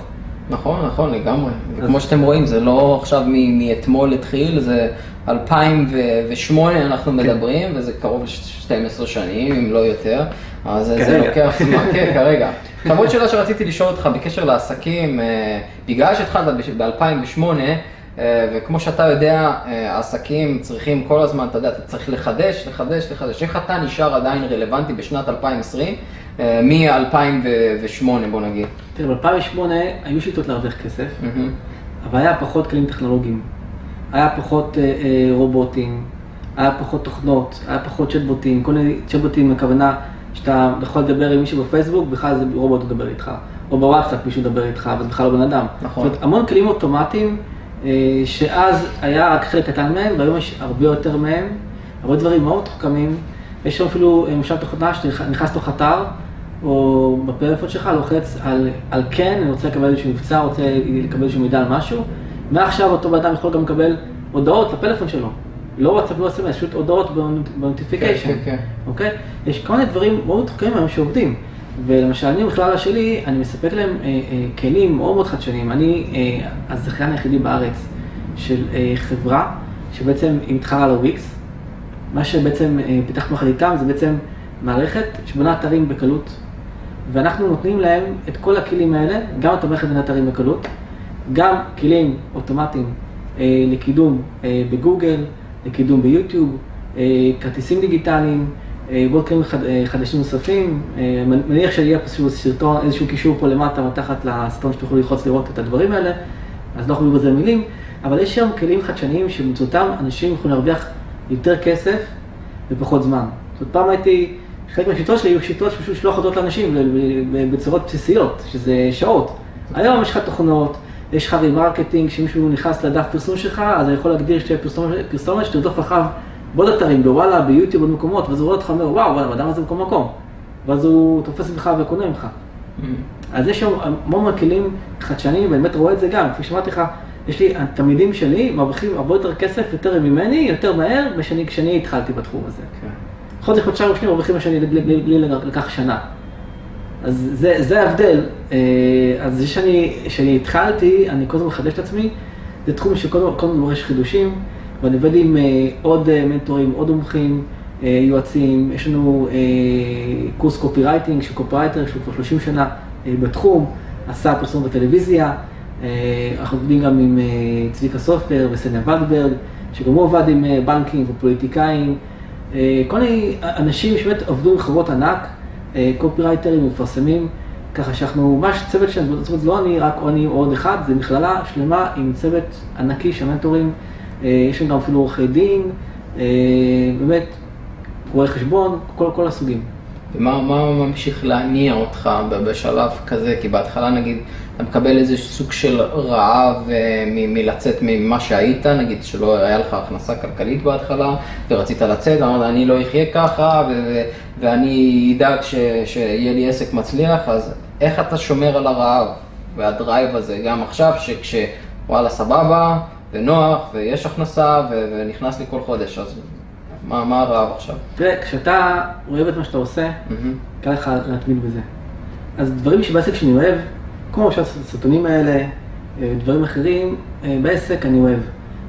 נכון, נכון, לגמרי. וכמו שאתם רואים, זה לא עכשיו מאתמול התחיל, זה 2008 אנחנו מדברים, וזה קרוב ל-12 שנים, אם לא יותר. אז זה כרגע. לוקח זמן, כן, כרגע. עכשיו עוד שאלה שרציתי לשאול אותך בקשר לעסקים, אה, בגלל שהתחלת ב-2008, וכמו שאתה יודע, אה, העסקים צריכים כל הזמן, אתה יודע, אתה צריך לחדש, לחדש, לחדש. איך אתה נשאר עדיין רלוונטי בשנת 2020, מ-2008 בוא נגיד? תראה, ב-2008 היו שיטות להרוויח כסף. אבל היה פחות כלים טכנולוגיים. היה פחות אה, אה, רובוטים, היה פחות תוכנות, היה פחות צ'טבוטים, כל מיני צ'טבוטים, הכוונה שאתה יכול לדבר עם מישהו בפייסבוק, בכלל זה רובוט מדבר איתך, או בוואטסאפ מישהו מדבר איתך, אבל זה בכלל לא בן אדם. נכון. זאת אומרת, המון כלים אוטומטיים, אה, שאז היה רק חלק קטן מהם, והיום יש הרבה יותר מהם, הרבה דברים מאוד מתוחכמים. יש שם אפילו, אה, למשל, תוכנה שנכנס לתוך אתר, או בפלאפון שלך, לוחץ על, על כן, אני רוצה לקבל איזשהו מבצע, רוצה לקבל איזשהו מידע על משהו. מעכשיו אותו בן אדם יכול גם לקבל הודעות לפלאפון שלו. לא וואטסאפ, לא אס.אם.אס, פשוט הודעות בנוטיפיקיישן. כן, כן, אוקיי? יש כל מיני דברים מאוד מתוחכמים היום שעובדים. ולמשל, אני בכלל שלי, אני מספק להם אה, אה, כלים מאוד מאוד חדשניים. אני אה, הזכיין היחידי בארץ של אה, חברה, שבעצם היא מתחרה על ה-Wix. מה שבעצם אה, פיתחנו יחד איתם זה בעצם מערכת שבונה אתרים בקלות. ואנחנו נותנים להם את כל הכלים האלה, גם התומכת בניית אתרים בקלות, גם כלים אוטומטיים אה, לקידום אה, בגוגל, לקידום ביוטיוב, אה, כרטיסים דיגיטליים, אה, כלים חד, אה, חדשים נוספים. מניח שיהיה פשוט סרטון, איזשהו קישור פה למטה, מתחת לסרטון שתוכלו ללחוץ לראות את הדברים האלה, אז לא יכולים בזה מילים, אבל יש היום כלים חדשניים שבאמצעותם אנשים יכולים להרוויח יותר כסף בפחות זמן. זאת פעם הייתי, חלק מהשיטות שלי היו שיטות שפשוט לשלוח הודעות לאנשים בצורות בסיסיות, שזה שעות. היום יש לך תוכנות, יש לך remarketing, שמישהו נכנס לדף פרסום שלך, אז אני יכול להגדיר שתהיה פרסומת, שתרדוף אחריו בעוד אתרים, בוואלה, ביוטיוב, בעוד מקומות, ואז הוא רואה אותך ואומר, וואו, וואלה, האדם הזה בכל מקום. ואז הוא תופס ממך וקונה ממך. אז יש שם המון כלים חדשניים, ואני באמת רואה את זה גם, כפי שאמרתי לך, יש לי, התלמידים שלי מרוויחים הרבה יותר כסף, יותר ממני, יותר מהר, משאני, כשאני התחלתי בתחום הזה. חודש, חודשיים ראשונים מרוויחים בלי בלי לקח שנה. אז זה, זה ההבדל. אה, אז זה שאני, שאני התחלתי, אני כל הזמן מחדש את עצמי, זה תחום שכל הזמן- דורש חידושים, ואני עובד עם אה, עוד אה, מנטורים, עוד מומחים, יועצים, יש לנו קורס copywriting של copywriter, שהוא כבר 30 שנה בתחום, עשה פרסום בטלוויזיה, אנחנו עובדים גם עם צביקה סופר וסניה ולדברג, שגם הוא עבד עם בנקים ופוליטיקאים, כל מיני אנשים שבאמת עבדו עם חברות ענק, קופירייטרים, מפרסמים, ככה שאנחנו ממש צוות שלנו, זאת אומרת, לא אני, רק אני או עוד אחד, זה מכללה שלמה עם צוות ענקי של מנטורים, אה, יש לנו גם אפילו עורכי דין, אה, באמת, רואי חשבון, כל, כל הסוגים. ומה מה ממשיך להניע אותך בשלב כזה? כי בהתחלה נגיד, אתה מקבל איזה סוג של רעב אה, מלצאת ממה שהיית, נגיד שלא היה לך הכנסה כלכלית בהתחלה, ורצית לצאת, אמרת אני לא אחיה ככה, ואני אדאג ש- שיהיה לי עסק מצליח, אז איך אתה שומר על הרעב והדרייב הזה גם עכשיו, שכשוואלה סבבה, ונוח, ויש הכנסה, ונכנס לי כל חודש, אז מה, מה הרעב עכשיו? תראה, כשאתה אוהב את מה שאתה עושה. קל לך להתמיד בזה. אז דברים שבעסק שאני אוהב, כמו למשל הסרטונים האלה, אה, דברים אחרים, אה, בעסק אני אוהב.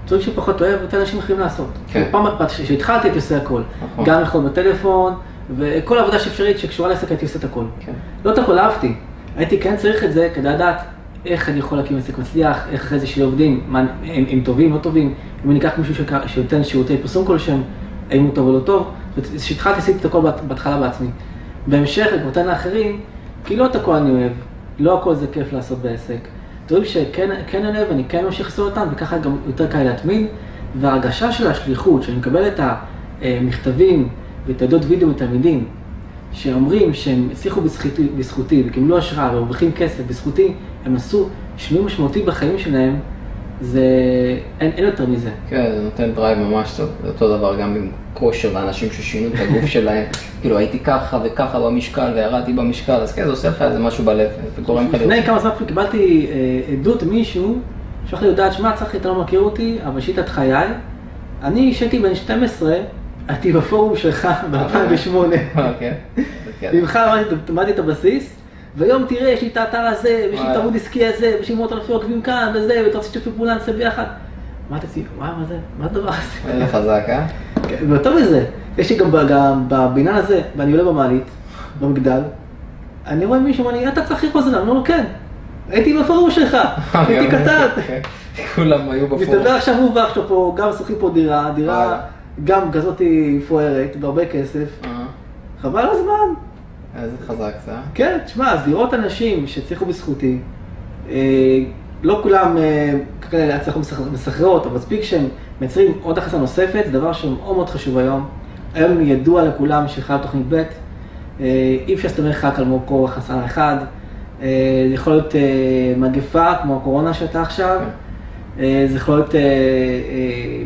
דברים שפחות אוהב, יותר אנשים אחרים לעשות. כן. פעם אחת כשהתחלתי הייתי עושה הכל. נכון. גם יכול בטלפון, וכל עבודה שאפשרית שקשורה לעסק הייתי עושה את הכל. כן. לא את הכל אהבתי. הייתי כן צריך את זה כדי לדעת איך אני יכול להקים עסק מצליח, איך אחרי זה שלי עובדים, מה, הם, הם טובים, לא טובים. אם אני אקח מישהו שק- שנותן שירותי פרסום כלשהם, האם הוא טוב או לא טוב. כשהתחלתי עשיתי את הכל בהתחלה בעצמי. בהמשך, אני נותן לאחרים, כי לא את הכל אני אוהב, לא הכל זה כיף לעשות בעסק. דברים שכן כן אני אוהב, אני כן ממשיך לעשות אותם, וככה גם יותר קל להתמיד. וההרגשה של השליחות, שאני מקבל את המכתבים ואת העדות וידאו מתלמידים, שאומרים שהם הצליחו בזכותי, בזכותי וקיבלו השראה והרוויחים כסף בזכותי, הם עשו שינוי משמעותי בחיים שלהם, זה, אין, אין יותר מזה. כן, זה נותן drive ממש טוב, זה אותו דבר גם עם כושר לאנשים ששינו את הגוף שלהם, כאילו הייתי ככה וככה במשקל וירדתי במשקל, אז כן, זה עושה לך איזה משהו בלב, וגורם לך לפני כמה זמן קיבלתי אה, עדות ממישהו, שלח לי הודעת, שמע, צחי, אתה לא מכיר אותי, אבל שיטת חיי. אני, כשהייתי בן 12, הייתי בפורום שלך ב-2008. אוקיי. ממך למדתי את הבסיס, והיום תראה, יש לי את האתר הזה, ויש לי את. העמוד עסקי הזה, ויש לי מאות אלפי עוקבים כאן, וזה, ואתה רוצה שתפי פעולה, נעשה ביחד. אמרתי לעצמי, וואי, מה זה? מה הדבר הזה? איזה חזק, אה? כן, ויותר מזה, יש לי גם, בבניין הזה, ואני עולה במעלית, במגדל, אני רואה מישהו, לי, אתה צריך זה, אני אומר לו, כן, הייתי בפורום שלך, הייתי קטן. כן. כולם היו בפורום. מסתבר עכשיו הוא ואח שלו פה, גם שוכרים פה דירה, דירה. גם כזאתי מפוארת, בהרבה כסף, אה, חבל הזמן. איזה חזק זה, אה? כן, תשמע, אז לראות אנשים שהצליחו בזכותי, אה, לא כולם אה, הצליחו מסחר- מסחררות, אבל מספיק שהם מייצרים עוד הכנסה נוספת, זה דבר שמאוד מאוד חשוב היום. היום ידוע לכולם שחייב תוכנית ב', אה, אי אפשר להסתמך רק על מקור הכנסה אחד, אה, זה יכול להיות אה, מגפה כמו הקורונה שהייתה עכשיו, אה, זה יכול להיות אה,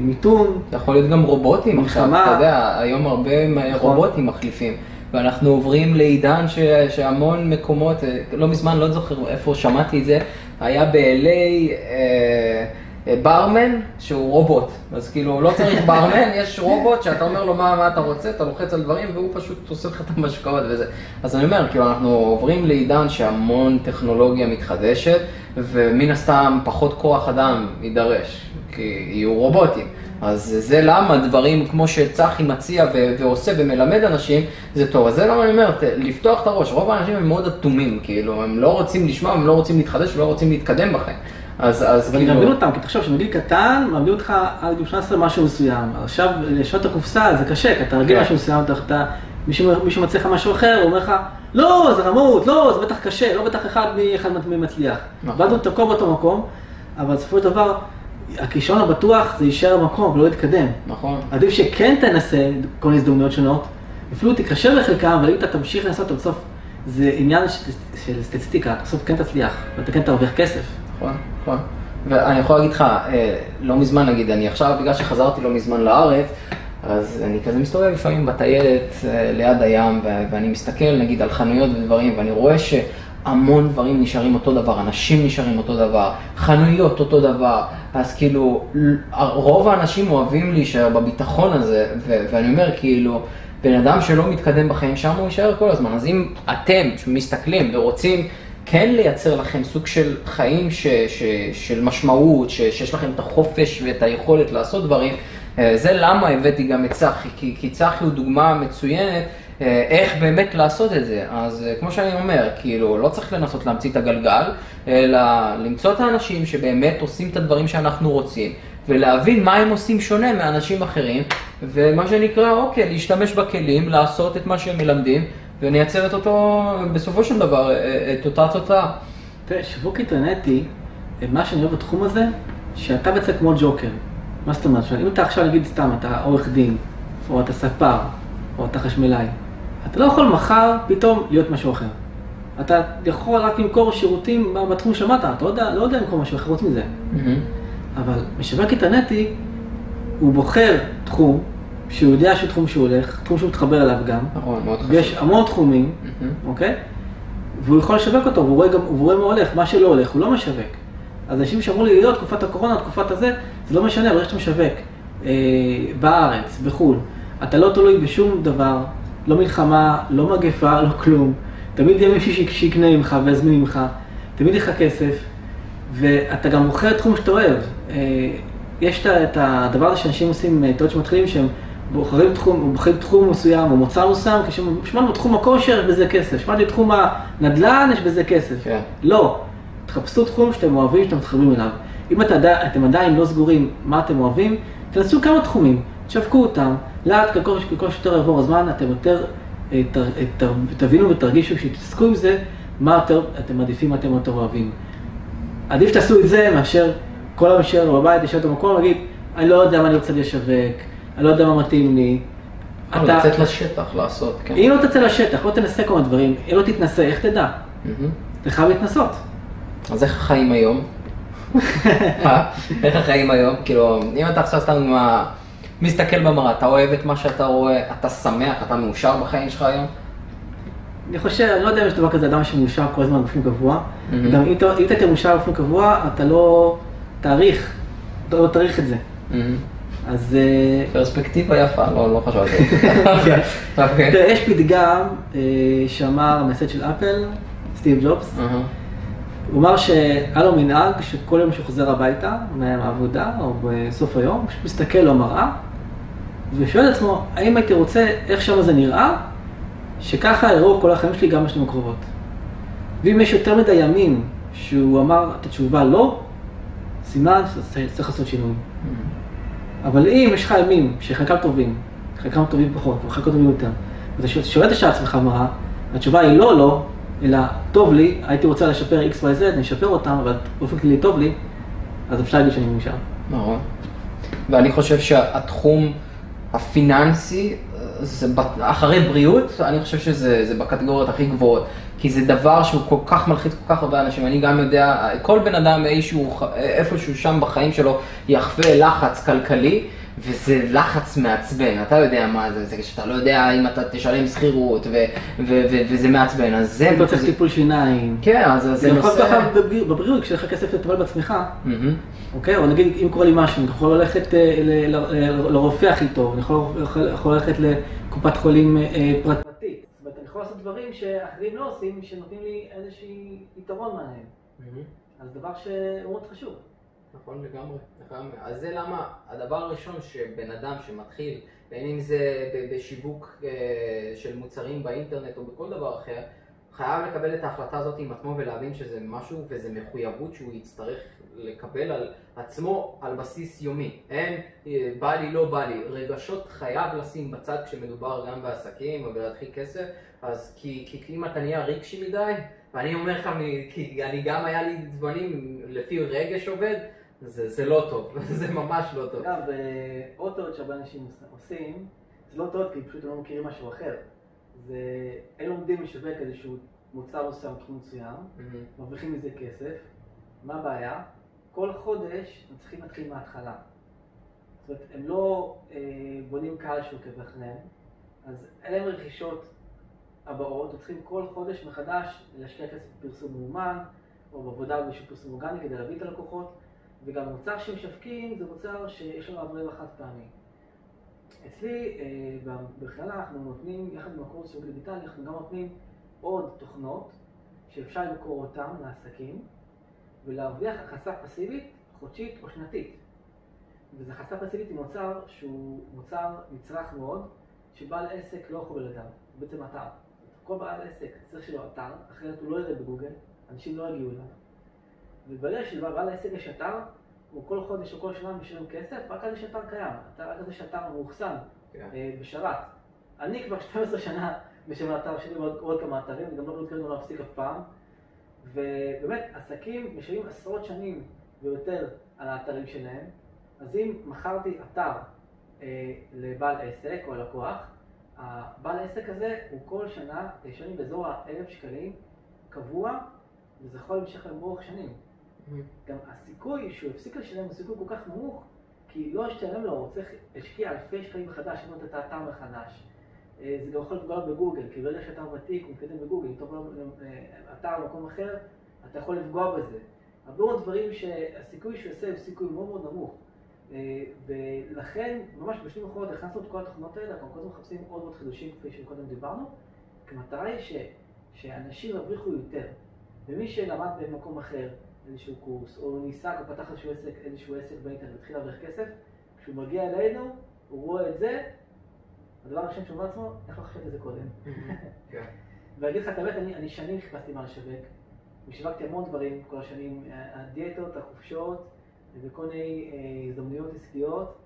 מיתון, זה יכול להיות גם רובוטים עכשיו. אתה יודע, היום הרבה נכון. רובוטים מחליפים. ואנחנו עוברים לעידן ש, שהמון מקומות, אה, לא מזמן, לא זוכר איפה שמעתי את זה, היה ב-LA אה, אה, ברמן שהוא רובוט. אז כאילו, לא צריך ברמן, יש רובוט שאתה אומר לו מה, מה אתה רוצה, אתה לוחץ על דברים והוא פשוט עושה לך את המשקאות וזה. אז אני אומר, כאילו, אנחנו עוברים לעידן שהמון טכנולוגיה מתחדשת, ומן הסתם פחות כוח אדם יידרש, כי יהיו רובוטים. אז זה למה דברים כמו שצחי מציע ו- ועושה ומלמד אנשים, זה טוב. אז זה למה אני אומר, לפתוח את הראש. רוב האנשים הם מאוד אטומים, כאילו, הם לא רוצים לשמוע, הם לא רוצים להתחדש ולא רוצים להתקדם בחיים. אז, אז אבל אני מבין אותם, כי תחשוב שמגיל קטן, מלמדים אותך עד גיל 18 משהו מסוים. עכשיו, לשנות את הקופסה זה קשה, כי אתה רגיל כן. משהו מסוים, אתה- מישהו מציע לך משהו אחר, הוא אומר לך, לא, זה רמאות, לא, זה בטח קשה, לא בטח אחד מאחד מצליח. נכון. ואז הוא תקוע באותו מקום, אבל בסופו של דבר, הכישרון הבטוח זה יישאר במקום ולא יתקדם. נכון. עדיף שכן תנסה כל מיני הזדמנויות שונות, אפילו תתקשר לחלקם, אבל אם אתה תמשיך לנסות, בסוף זה עניין של, של סטטיסטיקה, בסוף כן תצליח, ואתה כן תרוויח כסף. נכון, נכון. ואני יכול להגיד לך, אה, לא מזמן נגיד, אני עכשיו, בגלל שחזרתי לא מזמן לארץ, אז אני כזה מסתובב לפעמים בטיילת אה, ליד הים, ואני מסתכל נגיד על חנויות ודברים, ואני רואה שהמון דברים נשארים אותו דבר, אנשים נשארים אותו דבר, חנויות אותו דבר, אז כאילו, רוב האנשים אוהבים להישאר בביטחון הזה, ו- ואני אומר כאילו, בן אדם שלא מתקדם בחיים שם הוא יישאר כל הזמן, אז אם אתם מסתכלים ורוצים כן לייצר לכם סוג של חיים ש, ש, של משמעות, ש, שיש לכם את החופש ואת היכולת לעשות דברים. אה, זה למה הבאתי גם את צחי, כי, כי צחי הוא דוגמה מצוינת איך באמת לעשות את זה. אז אה, כמו שאני אומר, כאילו, לא צריך לנסות להמציא את הגלגל, אלא למצוא את האנשים שבאמת עושים את הדברים שאנחנו רוצים, ולהבין מה הם עושים שונה מאנשים אחרים, ומה שנקרא, אוקיי, להשתמש בכלים, לעשות את מה שהם מלמדים. ונייצר את אותו, בסופו של דבר, את אותה תוצאה. תראה, שיווק אינטרנטי, מה שאני אוהב בתחום הזה, שאתה בעצם כמו ג'וקר. מה זאת אומרת? אם אתה עכשיו, נגיד סתם, אתה עורך דין, או אתה ספר, או אתה חשמלאי, אתה לא יכול מחר פתאום להיות משהו אחר. אתה יכול רק למכור שירותים בתחום שלמדת, אתה לא יודע, לא יודע למכור משהו אחר חוץ מזה. אבל משווק אינטרנטי, הוא בוחר תחום, שהוא יודע שהוא תחום שהוא הולך, תחום שהוא מתחבר אליו גם, נכון, מאוד חשוב. ויש המון תחומים, מהמם. אוקיי? והוא יכול לשווק אותו, והוא רואה גם, הוא רואה מה הולך, מה שלא הולך, הוא לא משווק. אז אנשים שאמרו לי, לא, תקופת הקורונה, תקופת הזה, זה לא משנה, אבל איך שאתה משווק, אה, בארץ, בחו"ל, אתה לא תלוי בשום דבר, לא מלחמה, לא מגפה, לא כלום. תמיד יהיה מישהו שיק- שיקנה ממך ויזמין ממך, תמיד יהיה לך כסף, ואתה גם מוכר תחום שאתה אוהב. אה, יש את הדבר הזה שאנשים עושים, אה, טעות שמתחילים, שהם בוחרים תחום, בוחרים תחום מסוים או מוצר מסוים, כששמענו בתחום הכושר יש בזה כסף, שמעתי בתחום הנדל"ן יש בזה כסף. כן. לא, תחפשו תחום שאתם אוהבים, שאתם מתחברים אליו. אם אתה, אתם עדיין לא סגורים מה אתם אוהבים, תנסו כמה תחומים, תשווקו אותם, לאט ככל שיותר יעבור הזמן, אתם יותר אה, ת, ת, תבינו ותרגישו, שתתעסקו עם זה, מה יותר אתם מעדיפים, מה אתם יותר אוהבים. עדיף שתעשו את זה מאשר כל היום יישאר בבית, יישאר במקום, ויגיד, אני לא יודע מה אני רוצה לשווק, אני לא יודע מה מתאים לי. אתה... לצאת לשטח, לעשות, כן. אם לא תצא לשטח, לא תנסה כל מיני דברים, אם לא תתנסה, איך תדע? אתה חייב להתנסות. אז איך החיים היום? אה? איך החיים היום? כאילו, אם אתה עכשיו סתם מה... מסתכל במראה, אתה אוהב את מה שאתה רואה, אתה שמח, אתה מאושר בחיים שלך היום? אני חושב, אני לא יודע אם יש דבר כזה אדם שמאושר כל הזמן באופן קבוע. מהמם. גם אם אתה תהיה מאושר באופן קבוע, אתה לא תעריך, אתה לא תעריך את זה. מהמם. אז אה, פרספקטיבה יפה, לא, לא חשבתי. אוקיי. תראה, יש פתגם אה, שאמר המייסד של אפל, סטיב ג'ובס. אהה. הוא אמר שהיה לו מנהג שכל יום שהוא חוזר הביתה מהעבודה או בסוף היום, הוא פשוט מסתכל במראה ושואל את עצמו, האם הייתי רוצה איך שם זה נראה, שככה יראו כל החיים שלי גם בשנים הקרובות. ואם יש יותר מדי ימים שהוא אמר את התשובה לא, סימן שצריך לעשות שינוי. אבל אם יש לך ימים שחלקם טובים, חלקם טובים פחות, וחלקם טובים יותר, ואתה שואל- את השאלה עצמך במראה, התשובה היא לא לא, אלא טוב לי, הייתי רוצה לשפר x, y, z, נשפר אותם, אבל באופן כללי טוב לי, אז אפשר להגיד שאני מאושר. נכון. ואני חושב שהתחום הפיננסי, זה אחרי בריאות, אני חושב שזה זה בקטגוריות הכי גבוהות. כי זה דבר שהוא כל כך מלחיץ כל כך הרבה אנשים. אני גם יודע, כל בן אדם איזשהו, איפשהו שם בחיים שלו יחווה לחץ כלכלי, וזה לחץ מעצבן. אתה יודע מה זה, זה כשאתה לא יודע אם אתה תשלם שכירות, ו- ו- ו- וזה מעצבן. אז זה... אתה צריך טיפול שיניים, כן, אז זה זה יכול נושא... ככה בבריאות- כשיש לך כסף לטפל בעצמך. אוקיי? או נגיד, אם קורה לי משהו, אני יכול ללכת ל- ל- ל- לרופא הכי טוב, אני יכול ללכת לקופת חולים אה, פרטית. זאת אומרת, אני יכול לעשות דברים שאחרים לא עושים, שנותנים לי איזשהו יתרון מעליהם. אז דבר שהוא מאוד חשוב. נכון לגמרי. אז זה למה הדבר הראשון שבן אדם שמתחיל, בין אם זה בשיווק אה, של מוצרים באינטרנט או בכל דבר אחר, חייב לקבל את ההחלטה הזאת עם עצמו ולהבין שזה משהו וזה מחויבות שהוא יצטרך לקבל על עצמו על בסיס יומי. אין אה, בא לי, לא בא לי. רגשות חייב לשים בצד כשמדובר גם בעסקים ולהתחיל כסף, אז כי, כי, אם אתה נהיה רגשי מדי, ואני אומר לך, כי אני גם היה לי זמנים לפי רגש עובד, זה, זה לא טוב, זה ממש לא טוב. אגב, אה, עוד טעות שהרבה אנשים עושים, זה לא טעות כי פשוט הם לא מכירים משהו אחר. זה, הם לומדים לשווק איזשהו מוצר מסוים, תחום מסוים, מהמם. מרוויחים מזה כסף. מה הבעיה? כל חודש הם צריכים להתחיל מההתחלה. זאת אומרת, הם לא אה, בונים קהל שעוקב אחריהם, אז אין להם רכישות הבאות, הם צריכים כל חודש מחדש להשקיע כסף בפרסום מאומן, או בעבודה באיזשהו פרסום אורגני כדי להביא את הלקוחות, וגם מוצר שמשווקים זה מוצר שיש לו עברי חד פעמי. אצלי, אה, בכלל אנחנו נותנים, יחד עם הקורס שיווק דיגיטלי, אנחנו גם נותנים עוד תוכנות שאפשר למכור אותן לעסקים ולהרוויח הכנסה פסיבית חודשית או שנתית. וזה הכנסה פסיבית עם מוצר שהוא מוצר נצרך מאוד, שבעל עסק לא יכול בלעדיו, הוא בעצם אתר. כל בעל עסק צריך שיהיה לו אתר, אחרת הוא לא יראה בגוגל, אנשים לא יגיעו אליו. וברגע שלבעל העסק יש אתר, הוא כל חודש או כל שנה משלם כסף, רק על זה שאתר קיים, רק על זה שאתר מאוחסן כן. אה, בשרת. אני כבר 12 שנה משלם על האתר שלי ועוד עוד כמה אתרים, גם לא מתכוון להפסיק אף פעם. ובאמת, עסקים משלמים עשרות שנים ויותר על האתרים שלהם, אז אם מכרתי אתר אה, לבעל עסק או לקוח, הבעל העסק הזה הוא כל שנה ישלם באזור ה-1,000 שקלים קבוע, וזה יכול להמשך לאורך שנים. גם הסיכוי שהוא יפסיק לשלם הוא סיכוי כל כך נמוך, כי לא ישתלם לו, הוא צריך להשקיע אלפי שקלים מחדש, לבנות את האתר מחדש. אה, זה גם יכול לפגוע בגוגל, כי ברגע שאתה ותיק, הוא מתקדם בגוגל, אם אתה עובר אה, אתר במקום אחר, אתה יכול לפגוע בזה. הרבה מאוד דברים שהסיכוי שהוא יעשה הוא סיכוי מאוד מאוד נמוך. אה, ולכן, ממש בשנים האחרונות הכנסנו את כל התוכנות האלה, אנחנו כל הזמן מחפשים עוד ועוד חידושים, כפי שקודם דיברנו, כי המטרה היא ש, שאנשים ירוויחו יותר. ומי שלמד במקום אחר איזשהו קורס, או ניסה ופתח איזשהו עסק, איזשהו עסק באינטרנט והתחיל להרוויח כסף, כשהוא מגיע אלינו, הוא רואה את זה, הדבר הראשון שהוא אומר לעצמו, איך לא חשבתי על זה קודם? כן. ואגיד לך את האמת, אני, אני שנים חיפשתי מה לשווק, ושיווקתי המון דברים כל השנים, ה- הדיאטות, החופשות, וכל מיני אה, הזדמנויות עסקיות,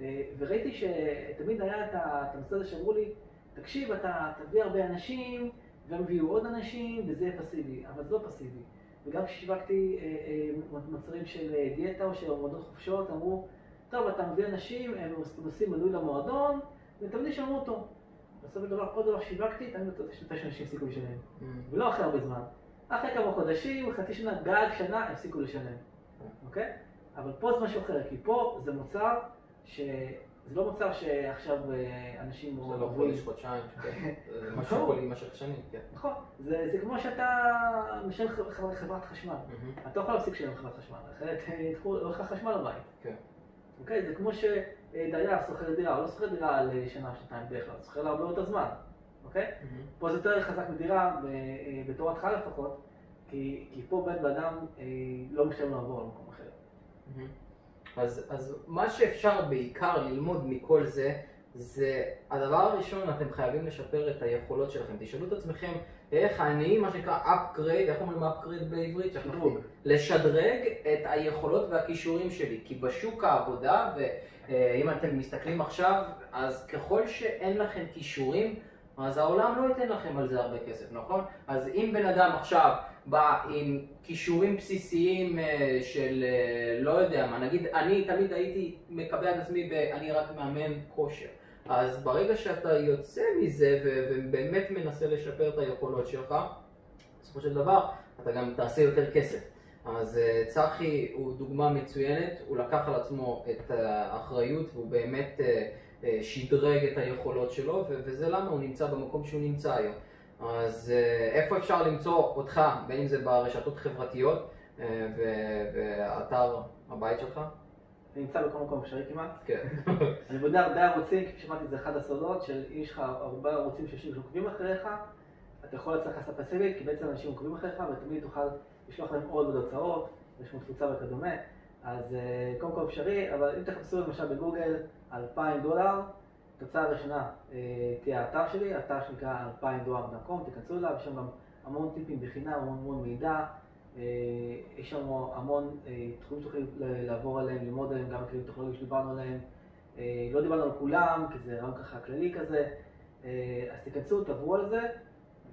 אה, וראיתי שתמיד היה את את הנושא הזה שאמרו לי, תקשיב, אתה תביא הרבה אנשים, והם יביאו עוד אנשים, וזה יהיה פסיבי, אבל זה לא פסיבי. וגם כששיווקתי אה, אה, מוצרים של אה, דיאטה או של מועדון חופשות, אמרו, טוב, אתה מביא אנשים, הם עושים מנוי למועדון, ותמיד ישלמו אותו. בסופו של דבר, כל דבר שיווקתי, תמיד נתתי שאנשים הפסיקו לשלם. מהמם. ולא אחרי הרבה זמן. אחרי כמה חודשים, חצי שנה, גג שנה, הפסיקו לשלם. אוקיי? אבל פה זה משהו אחר, כי פה זה מוצר ש... זה לא מוצר שעכשיו אה, אנשים זה לא. חודש, חודשיים, כן. זה משהו נכון. שיכול להימשך שנים, כן. נכון, זה, זה כמו שאתה משלם חברת חשמל. אתה יכול להפסיק לשלם חברת חשמל, אחרת אה, יקחו לך חשמל לבית. כן. אוקיי? זה כמו שדייר שוכר דירה, הוא לא שוכר דירה לשנה או שנתיים בדרך כלל, הוא שוכר לה הרבה יותר זמן. אוקיי? פה זה יותר חזק מדירה, אה, בתור התחלה לפחות, כי, פה בן באדם אה, לא משתלם לעבור למקום אחר. אז, אז מה שאפשר בעיקר ללמוד מכל זה, זה הדבר הראשון, אתם חייבים לשפר את היכולות שלכם. תשאלו את עצמכם, איך אני, מה שנקרא upgrade, איך אומרים upgrade בעברית? שדרוג. לשדרג את היכולות והכישורים שלי. כי בשוק העבודה, ואם אתם מסתכלים עכשיו, אז ככל שאין לכם כישורים, אז העולם לא ייתן לכם על זה הרבה כסף, נכון? אז אם בן אדם עכשיו בא עם כישורים בסיסיים אה, של אה, לא יודע מה, נגיד אני תמיד הייתי מקבע את עצמי ב"אני רק מאמן כושר". אז ברגע שאתה יוצא מזה ובאמת מנסה לשפר את היכולות שלך, בסופו של דבר אתה גם תעשה יותר כסף. אז אה, צחי הוא דוגמה מצוינת, הוא לקח על עצמו את האחריות והוא באמת שדרג את היכולות שלו, וזה למה הוא נמצא במקום שהוא נמצא היום. אז אה, איפה אפשר למצוא אותך, בין אם זה ברשתות חברתיות אה, ואתר הבית שלך? אני נמצא בכל מקום אפשרי כמעט. כן. אני בונה הרבה ערוצים, כפי שאמרתי, זה אחד הסודות, של יש לך הרבה ערוצים של אנשים שעוקבים אחריך, אתה יכול להצליח לעשות פסיבית, כי בעצם אנשים עוקבים אחריך, ותמיד תוכל לשלוח להם עוד עוד הוצאות, יש לנו תפוצה וכדומה. אז אה, קודם כל אפשרי, אבל אם תחפשו למשל בגוגל 2,000 דולר, התוצאה הראשונה אה, תהיה האתר שלי, אתר שנקרא 2000דולר.com, תיכנסו אליו, יש שם גם המון טיפים בחינם, המון המון מידע. אה, יש לנו המון אה, תחומים שתוכלו ל- לעבור עליהם, ללמוד עליהם, גם הכלים טכנולוגיים שדיברנו עליהם. לא דיברנו על כולם, כי זה רעיון ככה כללי כזה. אז תיכנסו, תעברו על זה,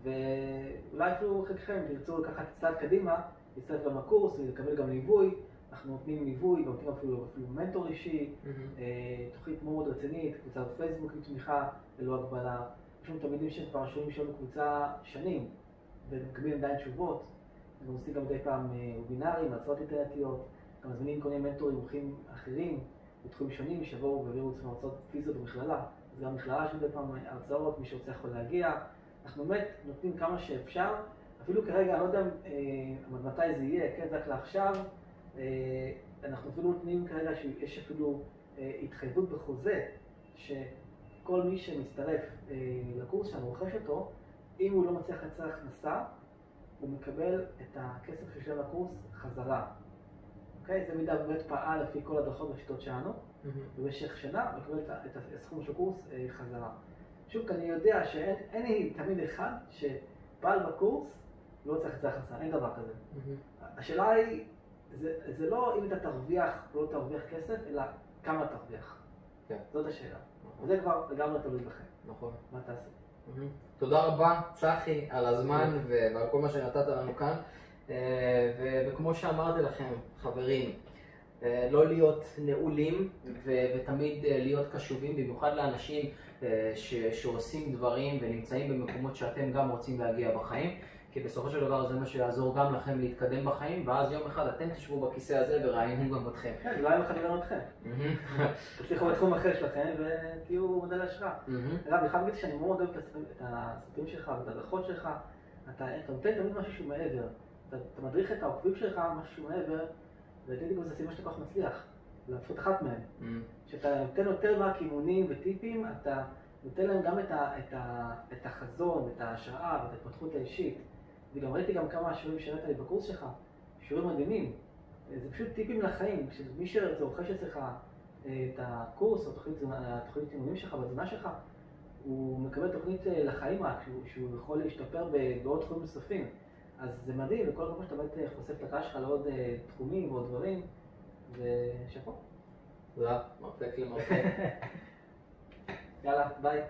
ואולי אפילו חלקכם תרצו לקחת צעד קדימה, להצטרף גם לקורס ולקבל גם ליווי. אנחנו נותנים ליווי, נותנים אפילו, אפילו מנטור אישי, אה, תוכנית מאוד רצינית, קבוצת פייסבוק עם תמיכה ללא הגבלה. יש לנו תלמידים שכבר שוהים שם בקבוצה שנים, ומקבלים עדיין תשובות. אנחנו עושים גם מדי פעם אה, וובינארים, הרצאות אינטרנטיות, גם מזמינים כל מיני מנטורים מומחים אחרים בתחומים שונים, שיבואו ויעבירו אצלנו הרצאות פיזיות במכללה. אז גם במכללה יש מדי פעם הרצאות, מי שרוצה יכול להגיע. אנחנו באמת נותנים כמה שאפשר, אפילו כרגע, אני לא יודע אה, מתי זה יהיה, כן, זה רק לעכשיו. אה, אנחנו אפילו נותנים כרגע שיש אפילו אה, התחייבות בחוזה, שכל מי שמצטרף אה, לקורס שלנו, רוכש אותו, אם הוא לא מצליח לייצר הכנסה, הוא מקבל את הכסף ששילם לקורס חזרה. אוקיי? זה מידע באמת פעל לפי כל הדרכות והשיטות שלנו, במשך שנה מקבל את את הסכום של הקורס חזרה. שוב, כי אני יודע שאין אין לי תלמיד אחד שפעל בקורס ולא צריך לייצר הכנסה, אין דבר כזה. השאלה היא, זה, זה לא אם אתה תרוויח או לא תרוויח כסף, אלא כמה תרוויח. כן. זאת השאלה. וזה כבר לגמרי תלוי בכם, נכון. מה תעשו. מהמם. תודה רבה, צחי, על הזמן ו- ועל כל מה שנתת לנו כאן. אה, ו- וכמו שאמרתי לכם, חברים, אה, לא להיות נעולים ו- ותמיד אה, להיות קשובים, במיוחד לאנשים ש- שעושים דברים ונמצאים במקומות שאתם גם רוצים להגיע בחיים. כי בסופו של דבר זה מה שיעזור גם לכם להתקדם בחיים, ואז יום אחד אתם תשבו בכיסא הזה וראיינו גם אתכם. כן, אולי יום אחד נראה אתכם. תצליחו בתחום אחר שלכם ותהיו מודל השראה. אגב, אני חייב להגיד שאני מאוד אוהב את הסרטים- שלך ואת הדרכות שלך. אתה נותן תמיד משהו שהוא מעבר. אתה מדריך את העוקבים שלך משהו שהוא מעבר, ולדעתי גם זו הסיבה שאתה כל כך מצליח. לפחות אחת מהן. כשאתה נותן יותר מהכיוונים וטיפים, אתה נותן להם גם את החזון, את ההשראה ואת ההתפתחות האישית. וגם ראיתי גם כמה שיעורים שהראית לי בקורס שלך, שיעורים מדהימים. אה, זה פשוט טיפים לחיים. כשמי שרוכש אצלך אה, את הקורס או תוכנית תזונה- התוכנית אימונים שלך בתזונה שלך, הוא מקבל תוכנית אה, לחיים רק, שהוא, שהוא יכול להשתפר בעוד תחומים נוספים. אז זה מדהים, וכל פעם שאתה באמת אה, חושף את הקהל שלך לעוד אה, תחומים ועוד דברים, ושאפו. תודה, מרפק למרפק. יאללה, ביי.